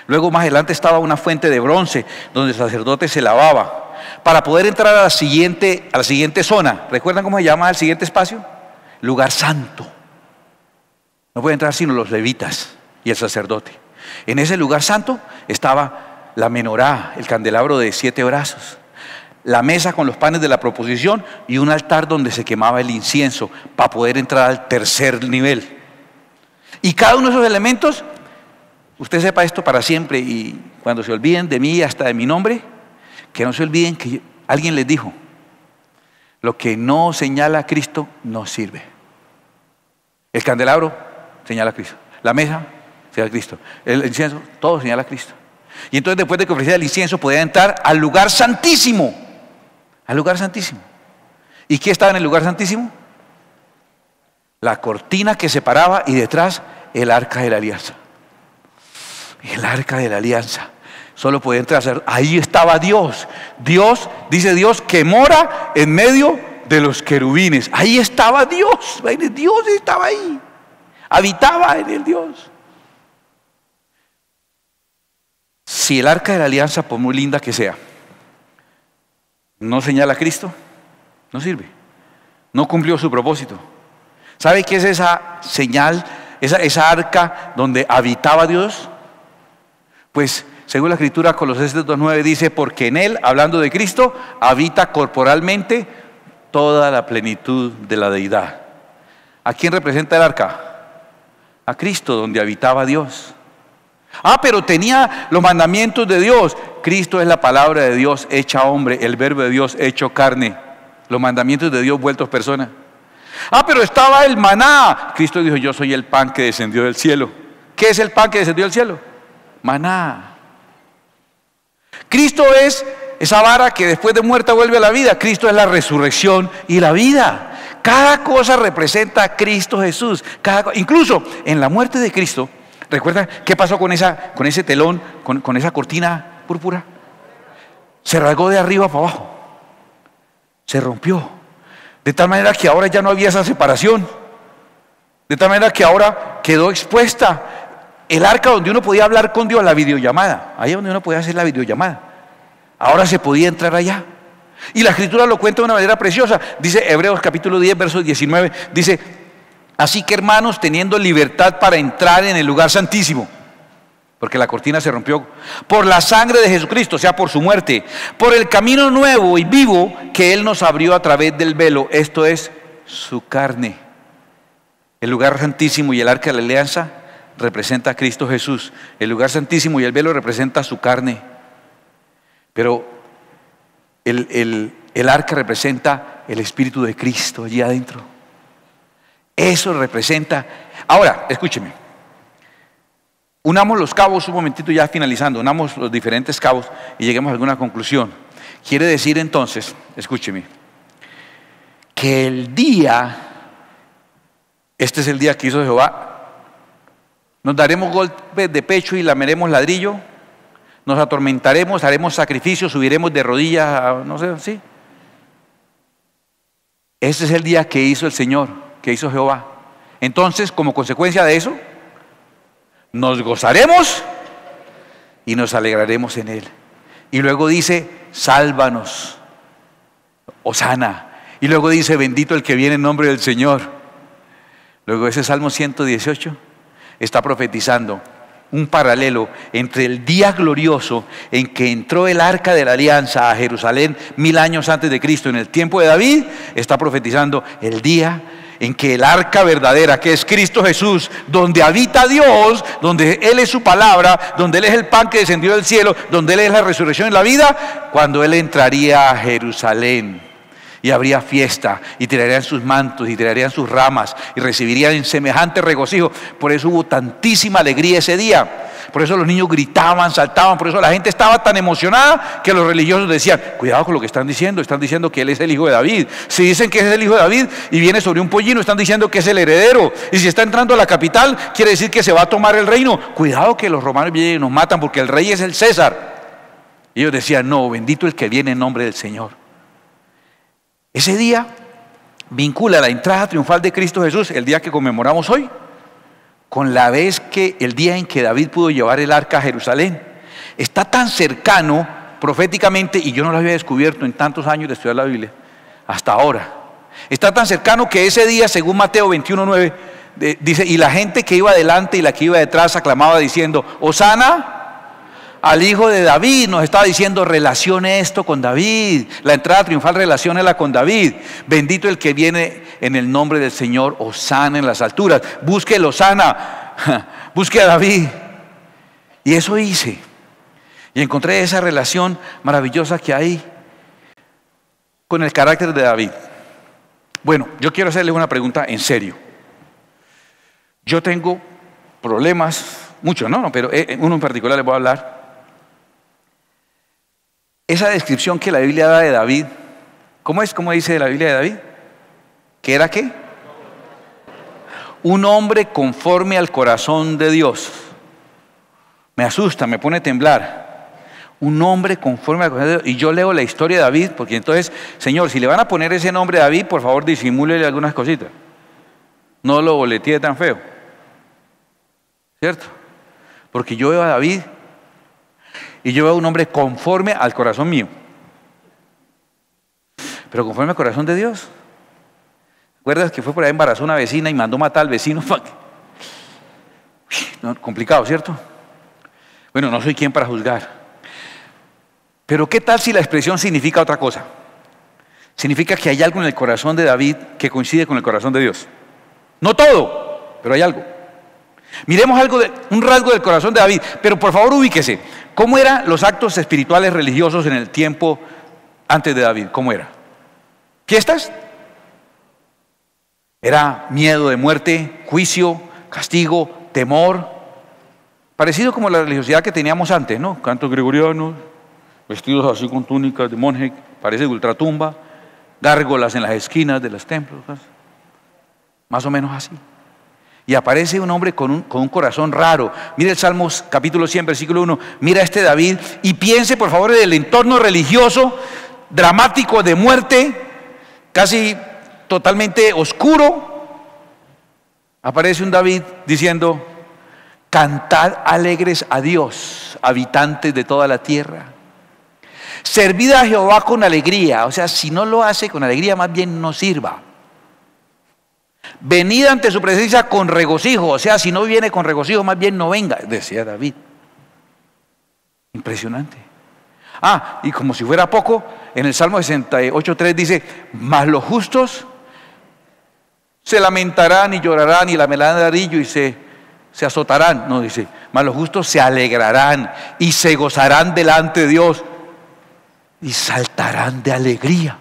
Luego más adelante estaba una fuente de bronce donde el sacerdote se lavaba. Para poder entrar a la siguiente, a la siguiente zona, ¿recuerdan cómo se llama el siguiente espacio? Lugar santo. No pueden entrar sino los levitas y el sacerdote. En ese lugar santo estaba la menorá, el candelabro de siete brazos, la mesa con los panes de la proposición y un altar donde se quemaba el incienso para poder entrar al tercer nivel. Y cada uno de esos elementos, usted sepa esto para siempre y cuando se olviden de mí hasta de mi nombre, que no se olviden que alguien les dijo, lo que no señala a Cristo no sirve. El candelabro señala a Cristo. La mesa señala a Cristo. El incienso, todo señala a Cristo. Y entonces después de que ofreciera el incienso podía entrar al lugar santísimo. Al lugar santísimo. ¿Y qué estaba en el lugar santísimo? La cortina que separaba y detrás el arca de la alianza. El arca de la alianza. Solo podía entrar. Ahí estaba Dios. Dios, dice Dios, que mora en medio de los querubines. Ahí estaba Dios, Dios estaba ahí, habitaba en el Dios. Si el arca de la alianza, por muy linda que sea, no señala a Cristo, no sirve. No cumplió su propósito. ¿Sabe qué es esa señal, esa, esa arca donde habitaba Dios? Pues según la escritura Colosenses 2.9 dice, porque en Él, hablando de Cristo, habita corporalmente toda la plenitud de la deidad. ¿A quién representa el arca? A Cristo, donde habitaba Dios. Ah, pero tenía los mandamientos de Dios. Cristo es la palabra de Dios hecha hombre, el verbo de Dios hecho carne. Los mandamientos de Dios vueltos persona. Ah, pero estaba el maná. Cristo dijo, yo soy el pan que descendió del cielo. ¿Qué es el pan que descendió del cielo? Maná. Cristo es esa vara que después de muerta vuelve a la vida. Cristo es la resurrección y la vida. Cada cosa representa a Cristo Jesús. incluso en la muerte de Cristo, ¿recuerdan qué pasó con, esa, con ese telón, con, con esa cortina púrpura? Se rasgó de arriba para abajo. Se rompió. De tal manera que ahora ya no había esa separación. De tal manera que ahora quedó expuesta el arca donde uno podía hablar con Dios, la videollamada. Ahí donde uno podía hacer la videollamada. Ahora se podía entrar allá. Y la escritura lo cuenta de una manera preciosa. Dice Hebreos capítulo 10, verso 19. Dice, así que hermanos, teniendo libertad para entrar en el lugar santísimo, porque la cortina se rompió, por la sangre de Jesucristo, o sea, por su muerte, por el camino nuevo y vivo que Él nos abrió a través del velo, esto es su carne. El lugar santísimo y el arca de la alianza representa a Cristo Jesús. El lugar santísimo y el velo representa su carne. Pero el, el, arca representa el Espíritu de Cristo allí adentro. Eso representa. Ahora, escúcheme. Unamos los cabos un momentito ya finalizando, unamos los diferentes cabos y lleguemos a alguna conclusión. Quiere decir entonces, escúcheme, que el día, este es el día que hizo Jehová, nos daremos golpes de pecho y lameremos ladrillo, nos atormentaremos, haremos sacrificios, subiremos de rodillas, no sé, sí. Ese es el día que hizo el Señor, que hizo Jehová. Entonces, como consecuencia de eso, nos gozaremos y nos alegraremos en Él. Y luego dice, sálvanos, Osana. Y luego dice, bendito el que viene en nombre del Señor. Luego ese Salmo 118 está profetizando, un paralelo entre el día glorioso en que entró el arca de la alianza a Jerusalén mil años antes de Cristo, en el tiempo de David, está profetizando el día en que el arca verdadera, que es Cristo Jesús, donde habita Dios, donde Él es su palabra, donde Él es el pan que descendió del cielo, donde Él es la resurrección y la vida, cuando Él entraría a Jerusalén y habría fiesta y tirarían sus mantos y tirarían sus ramas y recibirían semejante regocijo. Por eso hubo tantísima alegría ese día. Por eso los niños gritaban, saltaban, por eso la gente estaba tan emocionada que los religiosos decían, cuidado con lo que están diciendo, están diciendo que él es el hijo de David. Si dicen que es el hijo de David y viene sobre un pollino, están diciendo que es el heredero. Y si está entrando a la capital, quiere decir que se va a tomar el reino. Cuidado que los romanos vienen y nos matan porque el rey es el César. Y ellos decían, no, bendito el que viene en nombre del Señor. Ese día vincula la entrada triunfal de Cristo Jesús, el día que conmemoramos hoy, con la vez que el día en que David pudo llevar el arca a Jerusalén. Está tan cercano proféticamente, y yo no lo había descubierto en tantos años de estudiar la Biblia, hasta ahora. Está tan cercano que ese día, según Mateo 21.9, dice, y la gente que iba adelante y la que iba detrás aclamaba diciendo, Osana al hijo de David, nos está diciendo, relacione esto con David. La entrada triunfal, relacionela con David. Bendito el que viene en el nombre del Señor, Osana en las alturas. Busque Osana, busque a David. Y eso hice. Y encontré esa relación maravillosa que hay con el carácter de David. Bueno, yo quiero hacerle una pregunta en serio. Yo tengo problemas, muchos, no, no, pero eh, uno en particular le voy a hablar esa descripción que la Biblia da de David, ¿cómo es? ¿Cómo dice la Biblia de David? ¿Que era qué? Un hombre conforme al corazón de Dios. Me asusta, me pone a temblar. Un hombre conforme al corazón de Dios. Y yo leo la historia de David, porque entonces, Señor, si le van a poner ese nombre a David, por favor disimúlele algunas cositas. No lo boletee tan feo. ¿Cierto? Porque yo veo a David y yo veo un hombre conforme al corazón mío. Pero conforme al corazón de Dios. ¿Recuerdas que fue por ahí embarazó una vecina y mandó matar al vecino? complicado, ¿cierto? Bueno, no soy quien para juzgar. Pero ¿qué tal si la expresión significa otra cosa? Significa que hay algo en el corazón de David que coincide con el corazón de Dios. No todo, pero hay algo. Miremos algo de un rasgo del corazón de David, pero por favor ubíquese. ¿Cómo eran los actos espirituales religiosos en el tiempo antes de David? ¿Cómo era? ¿Fiestas? Era miedo de muerte, juicio, castigo, temor. Parecido como la religiosidad que teníamos antes, ¿no? Cantos gregorianos, vestidos así con túnicas de monje, parece de ultratumba, gárgolas en las esquinas de los templos. Más o menos así. Y aparece un hombre con un, con un, corazón raro. Mire el Salmos capítulo 100, versículo 1. Mira este David y piense por favor del entorno religioso, dramático de muerte, casi totalmente oscuro. Aparece un David diciendo, cantad alegres a Dios, habitantes de toda la tierra. Servid a Jehová con alegría. O sea, si no lo hace con alegría, más bien no sirva. Venid ante su presencia con regocijo. O sea, si no viene con regocijo, más bien no venga, decía David. Impresionante. Ah, y como si fuera poco, en el Salmo 68.3 dice, mas los justos se lamentarán y llorarán y lamerán de arillo y se, se azotarán. No, dice, mas los justos se alegrarán y se gozarán delante de Dios y saltarán de alegría.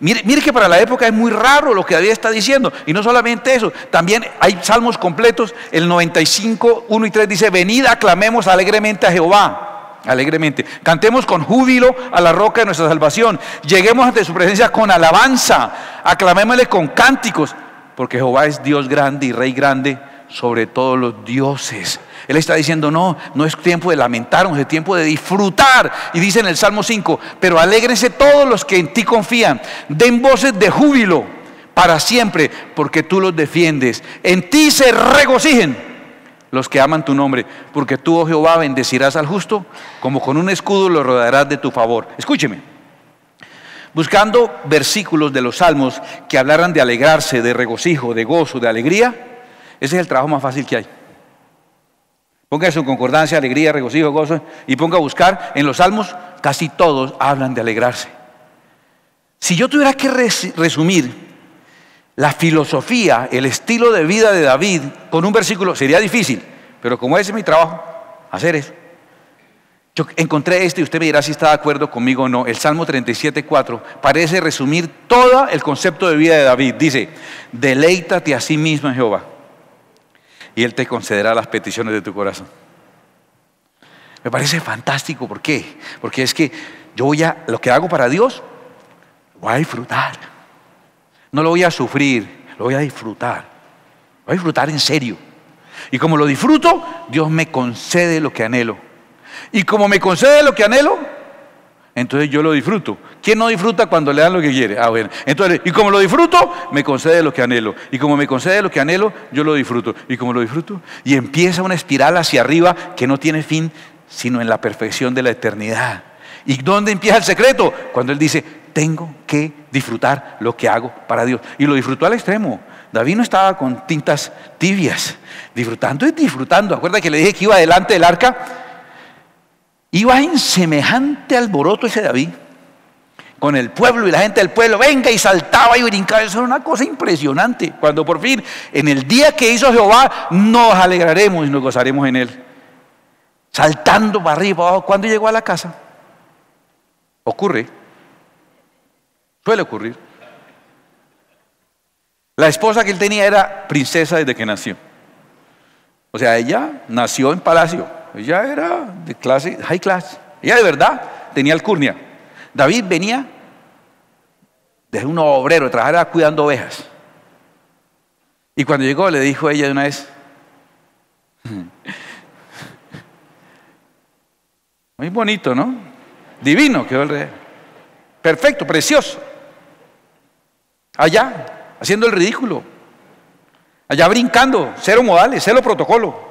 Mire, mire, que para la época es muy raro lo que David está diciendo. Y no solamente eso, también hay salmos completos. El 95, 1 y 3 dice, venid, aclamemos alegremente a Jehová. Alegremente. Cantemos con júbilo a la roca de nuestra salvación. Lleguemos ante su presencia con alabanza. Aclamémosle con cánticos. Porque Jehová es Dios grande y Rey grande sobre todos los dioses. Él está diciendo, no, no es tiempo de lamentarnos, es tiempo de disfrutar. Y dice en el Salmo 5, pero alégrense todos los que en ti confían, den voces de júbilo para siempre, porque tú los defiendes. En ti se regocijen los que aman tu nombre, porque tú, oh Jehová, bendecirás al justo, como con un escudo lo rodearás de tu favor. Escúcheme. Buscando versículos de los salmos que hablaran de alegrarse, de regocijo, de gozo, de alegría, ese es el trabajo más fácil que hay. Ponga su concordancia, alegría, regocijo, gozo y ponga a buscar en los salmos, casi todos hablan de alegrarse. Si yo tuviera que resumir la filosofía, el estilo de vida de David con un versículo, sería difícil, pero como ese es mi trabajo, hacer eso. Yo encontré este y usted me dirá si está de acuerdo conmigo o no. El Salmo 37.4 parece resumir todo el concepto de vida de David. Dice, deleítate a sí mismo en Jehová y Él te concederá las peticiones de tu corazón. Me parece fantástico, ¿por qué? Porque es que yo voy a, lo que hago para Dios, lo voy a disfrutar. No lo voy a sufrir, lo voy a disfrutar. Lo voy a disfrutar en serio. Y como lo disfruto, Dios me concede lo que anhelo. Y como me concede lo que anhelo, entonces yo lo disfruto. ¿Quién no disfruta cuando le dan lo que quiere? Ah, bueno. Entonces, y como lo disfruto, me concede lo que anhelo. Y como me concede lo que anhelo, yo lo disfruto. Y como lo disfruto, y empieza una espiral hacia arriba que no tiene fin, sino en la perfección de la eternidad. ¿Y dónde empieza el secreto? Cuando Él dice, tengo que disfrutar lo que hago para Dios. Y lo disfrutó al extremo. David no estaba con tintas tibias. Disfrutando y disfrutando. Acuerda que le dije que iba delante del arca Iba en semejante alboroto ese David, con el pueblo y la gente del pueblo, venga y saltaba y brincaba. Eso era una cosa impresionante. Cuando por fin, en el día que hizo Jehová, nos alegraremos y nos gozaremos en él. Saltando para arriba, abajo. ¿Cuándo llegó a la casa? Ocurre. Suele ocurrir. La esposa que él tenía era princesa desde que nació. O sea, ella nació en palacio ella era de clase, high class. Ella de verdad tenía alcurnia. David venía de un obrero, trabajaba cuidando ovejas. Y cuando llegó le dijo a ella de una vez, muy bonito, ¿no? Divino quedó el rey. Perfecto, precioso. Allá, haciendo el ridículo. Allá brincando, cero modales, cero protocolo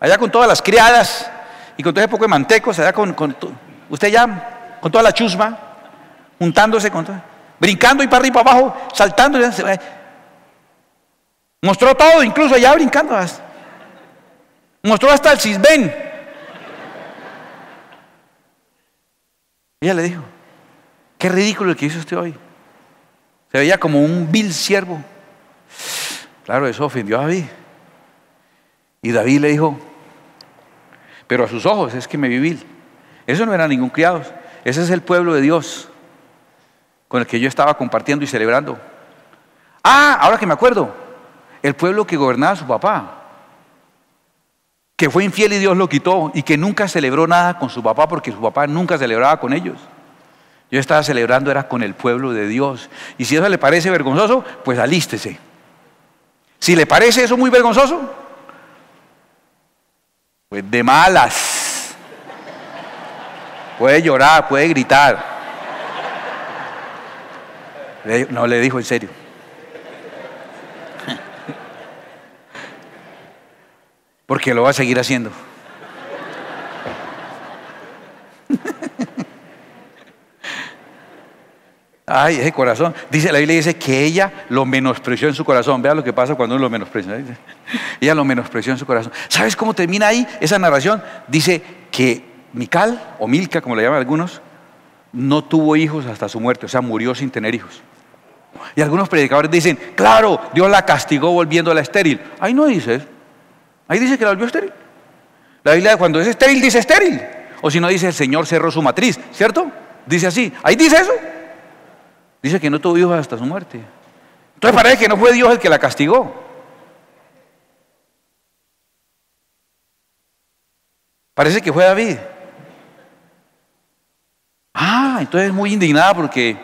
allá con todas las criadas y con todo ese poco de mantecos, allá con, usted ya, con toda la chusma, juntándose, con todo, brincando y para arriba y para abajo, saltando. Mostró todo, incluso allá brincando. Mostró hasta el cisben. Ella le dijo, qué ridículo el que hizo usted hoy. Se veía como un vil siervo. Claro, eso ofendió a David. Y David le dijo, pero a sus ojos es que me vi vil. Eso no era ningún criado. Ese es el pueblo de Dios con el que yo estaba compartiendo y celebrando. Ah, ahora que me acuerdo, el pueblo que gobernaba su papá, que fue infiel y Dios lo quitó y que nunca celebró nada con su papá porque su papá nunca celebraba con ellos. Yo estaba celebrando era con el pueblo de Dios. Y si eso le parece vergonzoso, pues alístese. Si le parece eso muy vergonzoso, pues de malas. Puede llorar, puede gritar. No le dijo en serio. Porque lo va a seguir haciendo. Ay, ese corazón. Dice, la Biblia dice que ella lo menospreció en su corazón. Vea lo que pasa cuando uno lo menosprecia. Ella lo menospreció en su corazón. ¿Sabes cómo termina ahí esa narración? Dice que Mical, o Milca, como le llaman algunos, no tuvo hijos hasta su muerte, o sea, murió sin tener hijos. Y algunos predicadores dicen, claro, Dios la castigó volviéndola estéril. Ahí no dice eso. Ahí dice que la volvió estéril. La Biblia cuando es estéril dice estéril. O si no dice el Señor cerró su matriz, ¿cierto? Dice así. Ahí dice eso. Dice que no tuvo hijos hasta su muerte. Entonces parece que no fue Dios el que la castigó. Parece que fue David. Ah, entonces muy indignada porque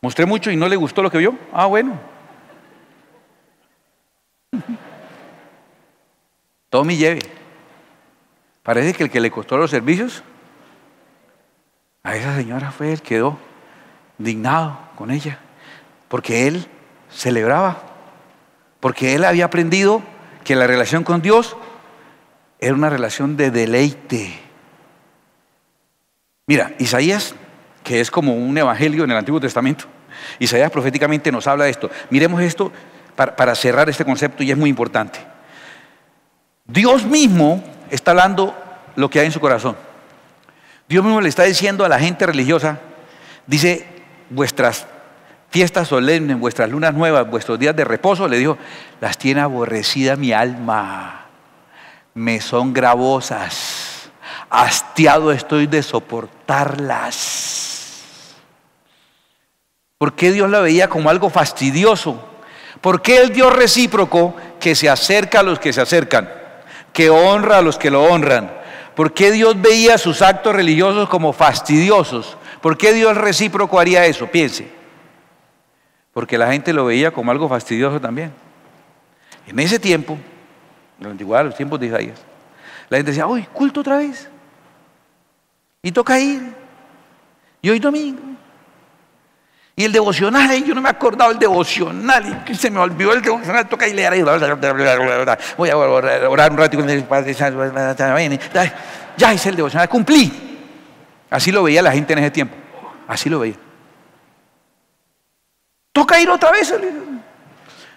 mostré mucho y no le gustó lo que vio. Ah, bueno. Tome y lleve. Parece que el que le costó los servicios a esa señora fue el que quedó indignado con ella, porque él celebraba, porque él había aprendido que la relación con Dios era una relación de deleite. Mira, Isaías, que es como un evangelio en el Antiguo Testamento, Isaías proféticamente nos habla de esto. Miremos esto para, para cerrar este concepto y es muy importante. Dios mismo está hablando lo que hay en su corazón. Dios mismo le está diciendo a la gente religiosa, dice, vuestras fiestas solemnes, vuestras lunas nuevas, vuestros días de reposo, le dijo, las tiene aborrecida mi alma, me son gravosas, hastiado estoy de soportarlas. ¿Por qué Dios la veía como algo fastidioso? ¿Por qué el Dios recíproco que se acerca a los que se acercan, que honra a los que lo honran? ¿Por qué Dios veía sus actos religiosos como fastidiosos? ¿Por qué Dios recíproco haría eso? Piense. Porque la gente lo veía como algo fastidioso también. En ese tiempo, en los antiguos los tiempos de Isaías, la gente decía, uy, culto otra vez. Y toca ir. Y hoy domingo. Y el devocional, yo no me he acordado del devocional, y se me olvidó el devocional, toca ir leer. Voy a orar un rato el. Ya hice el devocional, cumplí. Así lo veía la gente en ese tiempo. Así lo veía. Toca ir otra vez.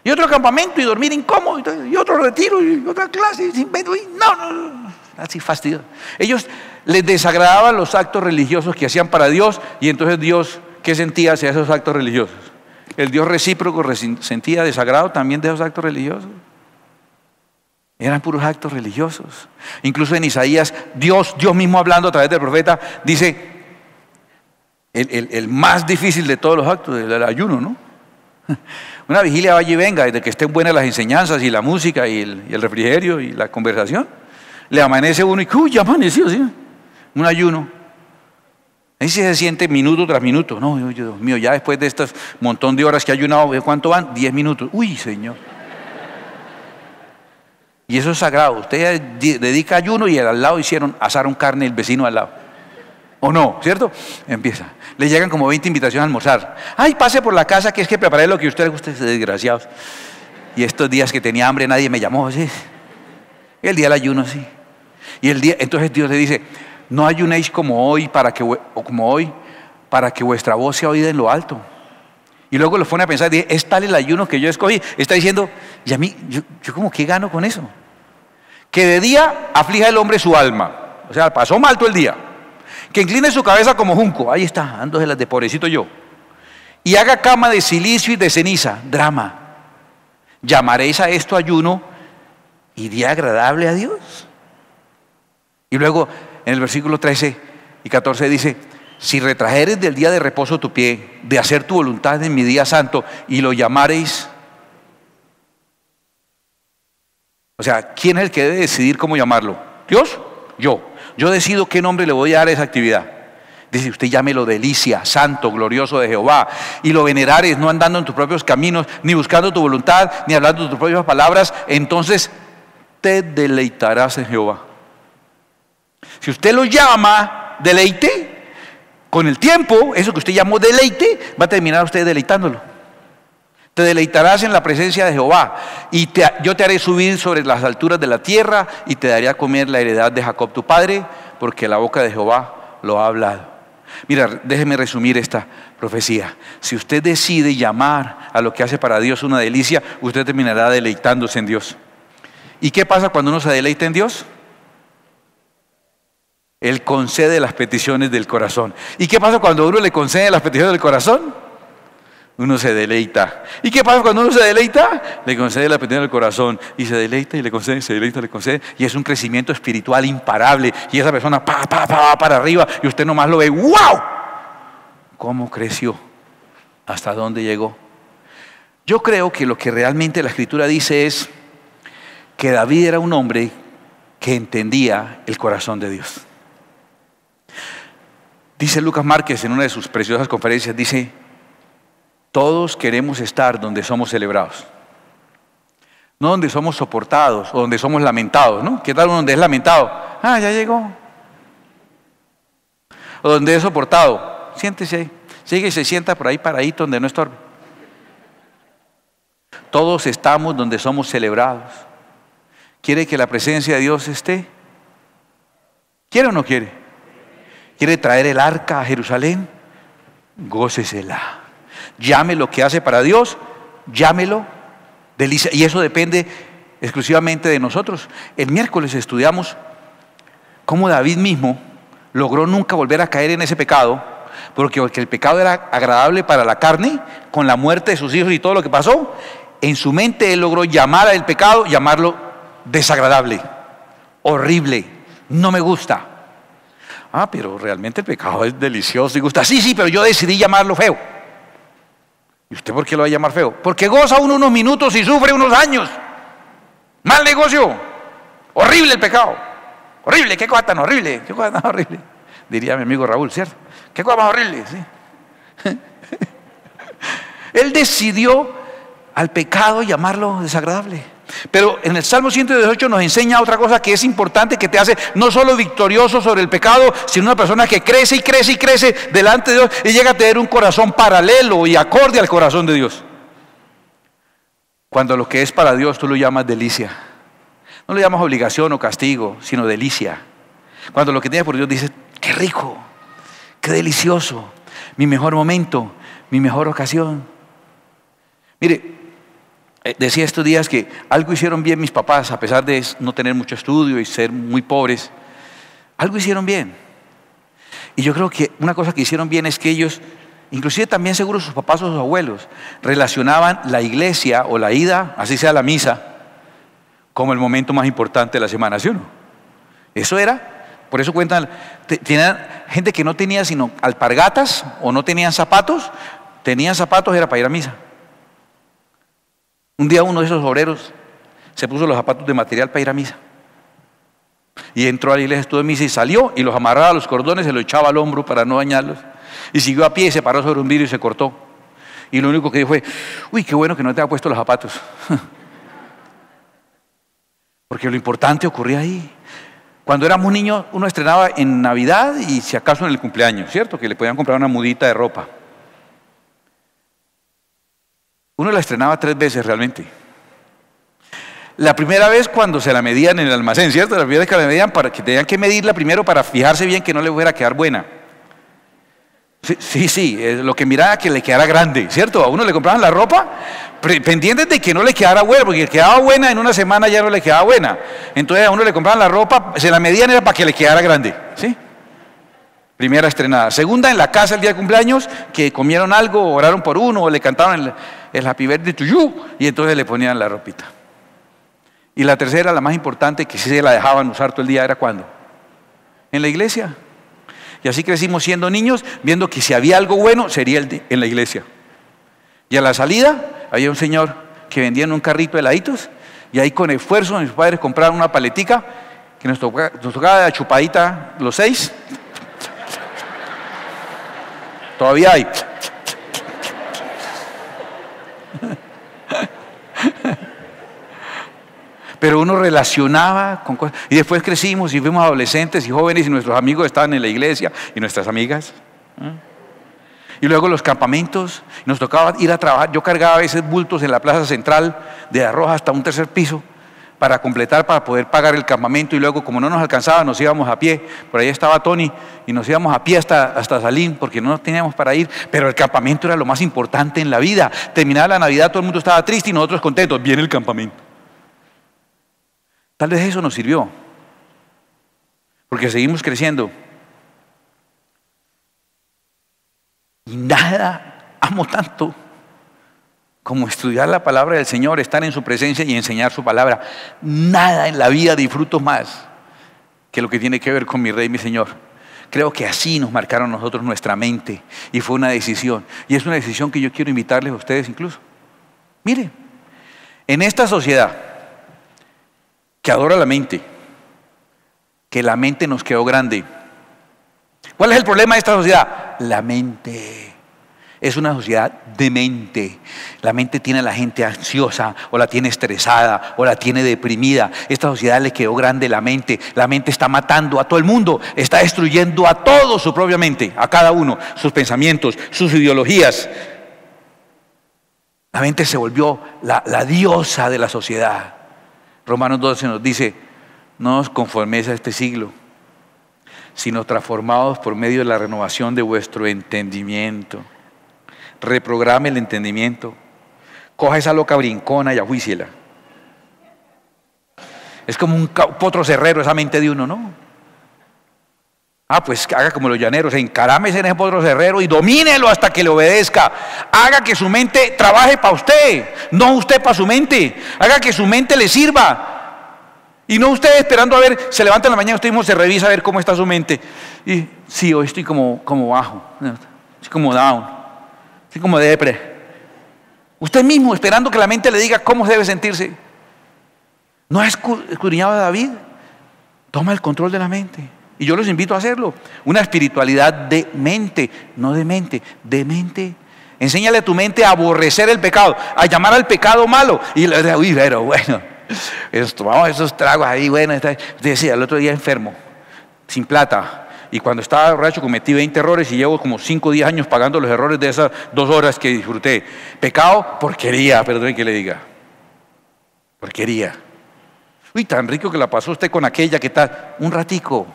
Y otro campamento y dormir incómodo. Y otro retiro y otra clase. Sin no, no, no. Así fastidio. Ellos les desagradaban los actos religiosos que hacían para Dios. Y entonces Dios, ¿qué sentía hacia esos actos religiosos? El Dios recíproco sentía desagrado también de esos actos religiosos. Eran puros actos religiosos. Incluso en Isaías, Dios, Dios mismo hablando a través del profeta, dice, el, más difícil de todos los actos, el, ayuno, ¿no? Una vigilia vaya y venga, desde que estén buenas las enseñanzas y la música y el, refrigerio y la conversación, le amanece uno y, uy, ya amaneció, ¿sí? Un ayuno. Ahí se siente minuto tras minuto. No, Dios mío, ya después de estos montón de horas que ha ayunado, ¿cuánto van? Diez minutos. Uy, Señor. Y eso es sagrado. Usted dedica ayuno y al lado hicieron, asaron carne el vecino al lado. ¿O no? ¿Cierto? Empieza. Le llegan como 20 invitaciones a almorzar. Ay, pase por la casa que es que preparé lo que usted guste, desgraciados. Y estos días que tenía hambre nadie me llamó, ¿sí? El día del ayuno, sí. Y el día, entonces Dios le dice, no ayunéis como hoy para que, o como hoy, para que vuestra voz sea oída en lo alto. Y luego lo pone a pensar, dice, es tal el ayuno que yo escogí. Está diciendo, y a mí, yo, yo como que gano con eso. Que de día aflija el hombre su alma. O sea, pasó mal todo el día. que incline su cabeza como junco, ahí está, las de pobrecito yo, y haga cama de silicio y de ceniza, drama. ¿Llamaréis a esto ayuno y día agradable a Dios? Y luego en el versículo 13 y 14 dice, si retrajeres del día de reposo tu pie, de hacer tu voluntad en mi día santo, y lo llamareis, o sea, ¿quién es el que debe decidir cómo llamarlo? ¿Dios? Yo. Yo decido qué nombre le voy a dar a esa actividad. Dice, usted llámelo delicia, santo, glorioso de Jehová. Y lo venerares, no andando en tus propios caminos, ni buscando tu voluntad, ni hablando tus propias palabras. Entonces te deleitarás en Jehová. Si usted lo llama deleite, con el tiempo, eso que usted llamó deleite, va a terminar usted deleitándolo. Te deleitarás en la presencia de Jehová y yo te haré subir sobre las alturas de la tierra y te daré a comer la heredad de Jacob tu padre, porque la boca de Jehová lo ha hablado. Mira, déjeme resumir esta profecía. Si usted decide llamar a lo que hace para Dios una delicia, usted terminará deleitándose en Dios. ¿Y qué pasa cuando uno se deleita en Dios? Él concede las peticiones del corazón. ¿Y qué pasa cuando uno le concede las peticiones del corazón? Uno se deleita. ¿Y qué pasa cuando uno se deleita? Le concede la petición del corazón. Y se deleita y le concede, se deleita, le concede. Y es un crecimiento espiritual imparable. Y esa persona pa, pa, pa, para arriba. Y usted nomás lo ve. ¡Wow! ¿Cómo creció? ¿Hasta dónde llegó? Yo creo que lo que realmente la escritura dice es que David era un hombre que entendía el corazón de Dios. Dice Lucas Márquez en una de sus preciosas conferencias, dice, todos queremos estar donde somos celebrados. No donde somos soportados o donde somos lamentados, ¿no? ¿Qué tal donde es lamentado? Ah, ya llegó. O donde es soportado. Siéntese ahí. Sigue y se sienta por ahí paradito donde no estorbe. Todos estamos donde somos celebrados. ¿Quiere que la presencia de Dios esté? ¿Quiere o no quiere? Quiere traer el arca a Jerusalén, gócesela. Llame lo que hace para Dios, llámelo. Delicia. Y eso depende exclusivamente de nosotros. El miércoles estudiamos cómo David mismo logró nunca volver a caer en ese pecado, porque el pecado era agradable para la carne, con la muerte de sus hijos y todo lo que pasó, en su mente él logró llamar al pecado, llamarlo desagradable, horrible, no me gusta. Ah, pero realmente el pecado es delicioso y gusta. Sí, sí, pero yo decidí llamarlo feo. ¿Y usted por qué lo va a llamar feo? Porque goza uno unos minutos y sufre unos años. Mal negocio. Horrible el pecado. Horrible, qué cosa tan horrible. Qué cosa tan horrible. Diría mi amigo Raúl, ¿cierto? Qué cosa más horrible. ¿sí? Él decidió al pecado llamarlo desagradable. Pero en el Salmo 118 nos enseña otra cosa que es importante, que te hace no solo victorioso sobre el pecado, sino una persona que crece y crece y crece delante de Dios y llega a tener un corazón paralelo y acorde al corazón de Dios. Cuando lo que es para Dios tú lo llamas delicia. No lo llamas obligación o castigo, sino delicia. Cuando lo que tienes por Dios dices, qué rico, qué delicioso, mi mejor momento, mi mejor ocasión. Mire, decía estos días que algo hicieron bien mis papás, a pesar de no tener mucho estudio y ser muy pobres. Algo hicieron bien. Y yo creo que una cosa que hicieron bien es que ellos, inclusive también seguro sus papás o sus abuelos, relacionaban la iglesia o la ida, así sea la misa, como el momento más importante de la semana, ¿sí? Eso era, por eso cuentan, tenían gente que no tenía sino alpargatas o no tenían zapatos, tenían zapatos era para ir a misa. Un día uno de esos obreros se puso los zapatos de material para ir a misa. Y entró a la iglesia, estuvo en misa y salió y los amarraba a los cordones, se los echaba al hombro para no dañarlos. Y siguió a pie, se paró sobre un vidrio y se cortó. Y lo único que dijo fue, uy, qué bueno que no te ha puesto los zapatos. Porque lo importante ocurría ahí. Cuando éramos niños, uno estrenaba en Navidad y si acaso en el cumpleaños, ¿cierto? Que le podían comprar una mudita de ropa. Uno la estrenaba tres veces realmente. La primera vez cuando se la medían en el almacén, ¿cierto? La primera vez que la medían para que tenían que medirla primero para fijarse bien que no le fuera a quedar buena. Sí, sí, lo que miraba que le quedara grande, ¿cierto? A uno le compraban la ropa pendientes de que no le quedara buena, porque quedaba buena en una semana ya no le quedaba buena. Entonces a uno le compraban la ropa, se la medían era para que le quedara grande, ¿sí? Primera estrenada. Segunda, en la casa el día de cumpleaños, que comieron algo, oraron por uno, o le cantaron el Happy Birthday to y entonces le ponían la ropita. Y la tercera, la más importante, que sí se la dejaban usar todo el día, era cuando? En la iglesia. Y así crecimos siendo niños, viendo que si había algo bueno, sería en la iglesia. Y a la salida, había un señor que vendía en un carrito de heladitos, y ahí con esfuerzo mis padres compraron una paletica, que nos tocaba, nos tocaba de chupadita los seis, Todavía hay. Pero uno relacionaba con cosas. Y después crecimos y fuimos adolescentes y jóvenes y nuestros amigos estaban en la iglesia y nuestras amigas. Y luego los campamentos, nos tocaba ir a trabajar. Yo cargaba a veces bultos en la plaza central de arroz hasta un tercer piso para completar, para poder pagar el campamento y luego como no nos alcanzaba nos íbamos a pie. Por ahí estaba Tony y nos íbamos a pie hasta, hasta Salín porque no teníamos para ir, pero el campamento era lo más importante en la vida. Terminaba la Navidad, todo el mundo estaba triste y nosotros contentos. Viene el campamento. Tal vez eso nos sirvió, porque seguimos creciendo. Y nada amo tanto como estudiar la palabra del Señor, estar en su presencia y enseñar su palabra. Nada en la vida disfruto más que lo que tiene que ver con mi Rey, mi Señor. Creo que así nos marcaron nosotros nuestra mente y fue una decisión. Y es una decisión que yo quiero invitarles a ustedes incluso. Mire, en esta sociedad que adora la mente, que la mente nos quedó grande. ¿Cuál es el problema de esta sociedad? La mente. Es una sociedad de mente. La mente tiene a la gente ansiosa, o la tiene estresada, o la tiene deprimida. Esta sociedad le quedó grande la mente. La mente está matando a todo el mundo, está destruyendo a todo su propia mente, a cada uno, sus pensamientos, sus ideologías. La mente se volvió la, la diosa de la sociedad. Romanos 12 nos dice, no os conforméis a este siglo, sino transformados por medio de la renovación de vuestro entendimiento reprograme el entendimiento, coja esa loca brincona y ajuíciela. Es como un potro cerrero esa mente de uno, ¿no? Ah, pues haga como los llaneros, encarámese en ese potro cerrero y domínelo hasta que le obedezca. Haga que su mente trabaje para usted, no usted para su mente. Haga que su mente le sirva. Y no usted esperando a ver, se levanta en la mañana, usted mismo se revisa a ver cómo está su mente. Y sí, hoy estoy como, como bajo, como down así como de depre. Usted mismo esperando que la mente le diga cómo debe sentirse. ¿No ha escudriñado a David? Toma el control de la mente. Y yo los invito a hacerlo. Una espiritualidad de mente, no de mente, de mente. Enséñale a tu mente a aborrecer el pecado, a llamar al pecado malo. Y le uy, pero bueno, tomamos esos tragos ahí, bueno, decía el otro día enfermo, sin plata, y cuando estaba borracho cometí 20 errores y llevo como 5 o 10 años pagando los errores de esas dos horas que disfruté. Pecado, porquería, perdón que le diga. Porquería. Uy, tan rico que la pasó usted con aquella que está un ratico.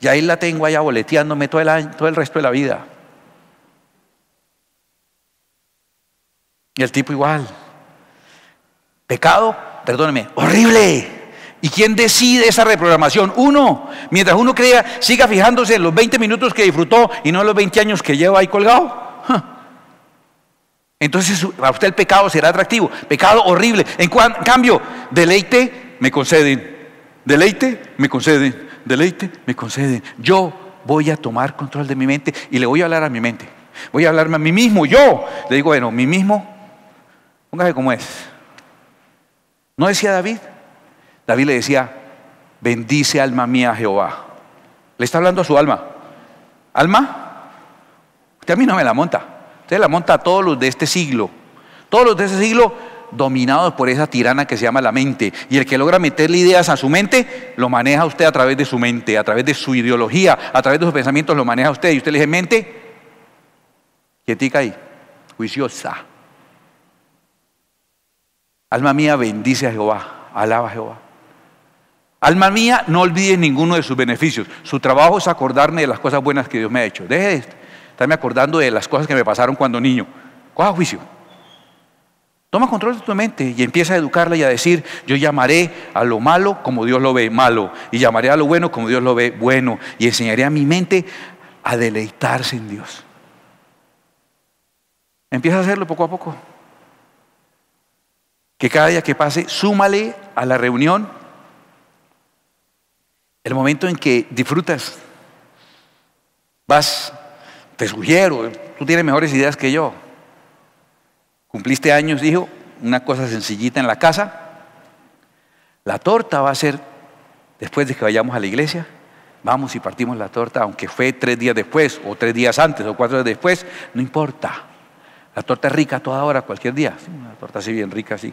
Y ahí la tengo allá boleteándome todo el, año, todo el resto de la vida. Y el tipo igual. Pecado, perdóneme, horrible. ¿Y quién decide esa reprogramación? Uno. Mientras uno crea, siga fijándose en los 20 minutos que disfrutó y no en los 20 años que lleva ahí colgado. Entonces a usted el pecado será atractivo. Pecado horrible. En cambio, deleite me conceden. Deleite me conceden. Deleite me conceden. Yo voy a tomar control de mi mente y le voy a hablar a mi mente. Voy a hablarme a mí mismo. Yo le digo, bueno, mí mismo, póngase como es. ¿No decía David? David le decía, bendice alma mía Jehová. Le está hablando a su alma. ¿Alma? Usted a mí no me la monta. Usted la monta a todos los de este siglo. Todos los de este siglo dominados por esa tirana que se llama la mente. Y el que logra meterle ideas a su mente, lo maneja usted a través de su mente, a través de su ideología, a través de sus pensamientos, lo maneja usted. Y usted le dice, mente, quietica ahí, juiciosa. Alma mía, bendice a Jehová, alaba a Jehová. Alma mía, no olvides ninguno de sus beneficios. Su trabajo es acordarme de las cosas buenas que Dios me ha hecho. Deje de estarme acordando de las cosas que me pasaron cuando niño. Coja juicio. Toma control de tu mente y empieza a educarla y a decir, yo llamaré a lo malo como Dios lo ve malo y llamaré a lo bueno como Dios lo ve bueno y enseñaré a mi mente a deleitarse en Dios. Empieza a hacerlo poco a poco. Que cada día que pase, súmale a la reunión el momento en que disfrutas. Vas, te sugiero, tú tienes mejores ideas que yo. Cumpliste años, dijo, una cosa sencillita en la casa. La torta va a ser después de que vayamos a la iglesia. Vamos y partimos la torta, aunque fue tres días después, o tres días antes, o cuatro días después, no importa. La torta es rica toda hora, cualquier día. una torta así bien rica, así,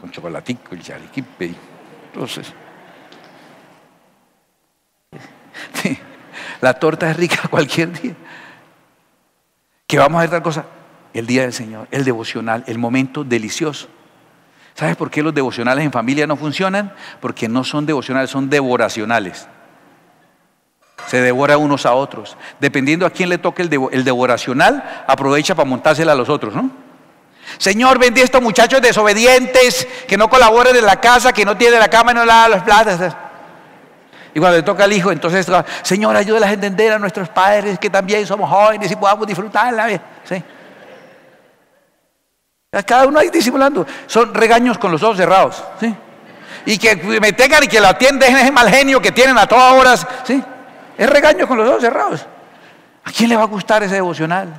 con chocolatico y chariquipe. Entonces, la torta es rica cualquier día. Que vamos a ver tal cosa, el día del Señor, el devocional, el momento delicioso. ¿Sabes por qué los devocionales en familia no funcionan? Porque no son devocionales, son devoracionales. Se devora unos a otros. Dependiendo a quién le toque el, devoracional, aprovecha para montársela a los otros, ¿no? Señor, bendiga a estos muchachos desobedientes que no colaboran en la casa, que no tienen la cama y no lavan las platas. Y cuando le toca al hijo, entonces, Señor, ayúdales a entender a nuestros padres que también somos jóvenes y podamos disfrutarla. ¿sí? Cada uno ahí disimulando. Son regaños con los ojos cerrados. ¿sí? Y que me tengan y que lo atienden ese mal genio que tienen a todas horas. ¿sí? Es regaño con los ojos cerrados. ¿A quién le va a gustar ese devocional?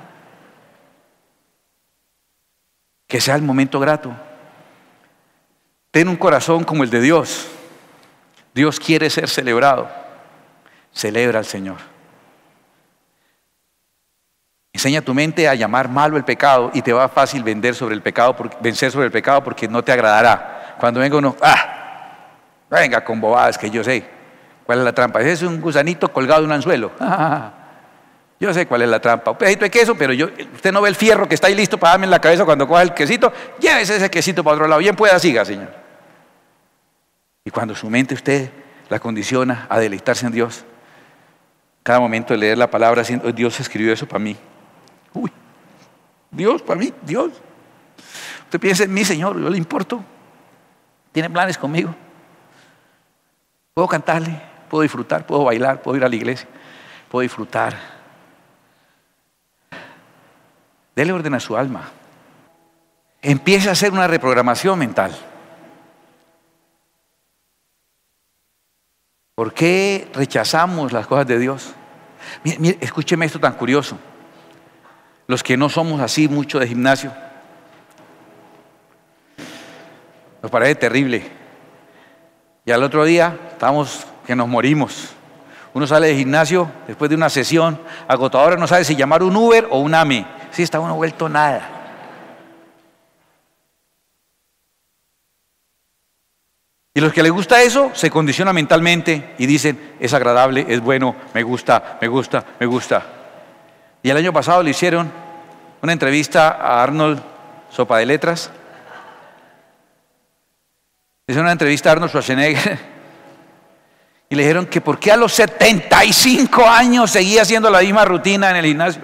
Que sea el momento grato. Ten un corazón como el de Dios. Dios quiere ser celebrado. Celebra al Señor. Enseña tu mente a llamar malo el pecado y te va fácil vender sobre el pecado, vencer sobre el pecado porque no te agradará. Cuando venga uno, ah, venga con bobadas que yo sé. ¿Cuál es la trampa? Ese es un gusanito colgado de un anzuelo. yo sé cuál es la trampa. Un pedacito de queso, pero yo, usted no ve el fierro que está ahí listo para darme en la cabeza cuando coja el quesito. Llévese ese quesito para otro lado. Bien pueda, siga, Señor. Y cuando su mente usted la condiciona a deleitarse en Dios, cada momento de leer la palabra, Dios escribió eso para mí. Uy, Dios para mí, Dios. Usted piensa en mí, Señor, yo le importo. Tiene planes conmigo. Puedo cantarle, puedo disfrutar, puedo bailar, puedo ir a la iglesia, puedo disfrutar. Dele orden a su alma. Empiece a hacer una reprogramación mental. ¿Por qué rechazamos las cosas de Dios? Escúcheme esto tan curioso. Los que no somos así mucho de gimnasio, nos parece terrible. Y al otro día estamos que nos morimos. Uno sale de gimnasio después de una sesión agotadora, no sabe si llamar un Uber o un AME. Sí, está uno vuelto nada. Y los que les gusta eso se condicionan mentalmente y dicen, es agradable, es bueno, me gusta, me gusta, me gusta. Y el año pasado le hicieron una entrevista a Arnold Sopa de Letras. Le hicieron una entrevista a Arnold Schwarzenegger. Y le dijeron que por qué a los 75 años seguía haciendo la misma rutina en el gimnasio.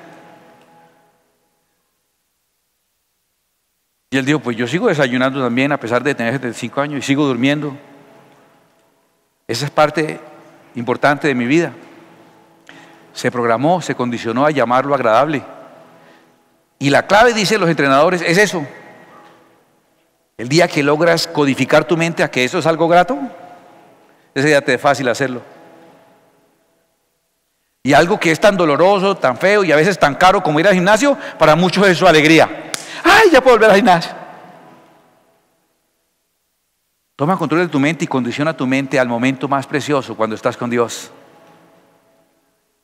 Y él dijo, pues yo sigo desayunando también a pesar de tener 75 años y sigo durmiendo. Esa es parte importante de mi vida. Se programó, se condicionó a llamarlo agradable. Y la clave, dicen los entrenadores, es eso. El día que logras codificar tu mente a que eso es algo grato, ese día te es fácil hacerlo. Y algo que es tan doloroso, tan feo y a veces tan caro como ir al gimnasio, para muchos es su alegría. ¡Ay, ya puedo volver al gimnasio! Toma control de tu mente y condiciona tu mente al momento más precioso cuando estás con Dios.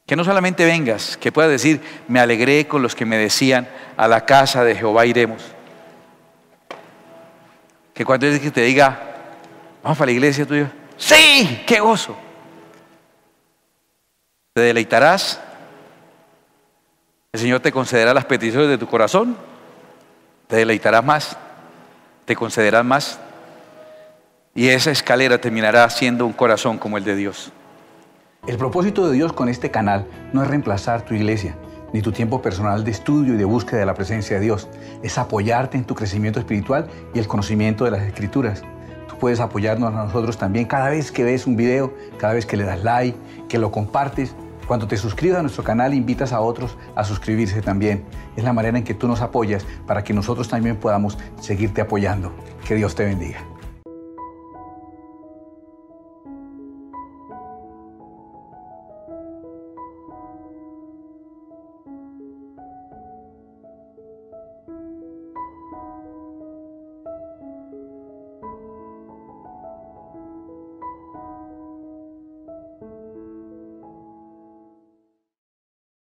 Que no solamente vengas, que puedas decir, me alegré con los que me decían, a la casa de Jehová iremos. Que cuando que te diga, vamos para la iglesia tuya, sí, qué gozo. Te deleitarás. El Señor te concederá las peticiones de tu corazón te deleitarás más, te concederás más y esa escalera terminará siendo un corazón como el de Dios. El propósito de Dios con este canal no es reemplazar tu iglesia ni tu tiempo personal de estudio y de búsqueda de la presencia de Dios. Es apoyarte en tu crecimiento espiritual y el conocimiento de las escrituras. Tú puedes apoyarnos a nosotros también cada vez que ves un video, cada vez que le das like, que lo compartes Cuando te suscribas a nuestro canal, invitas a otros a suscribirse también. Es la manera en que tú nos apoyas para que nosotros también podamos seguirte apoyando. Que Dios te bendiga.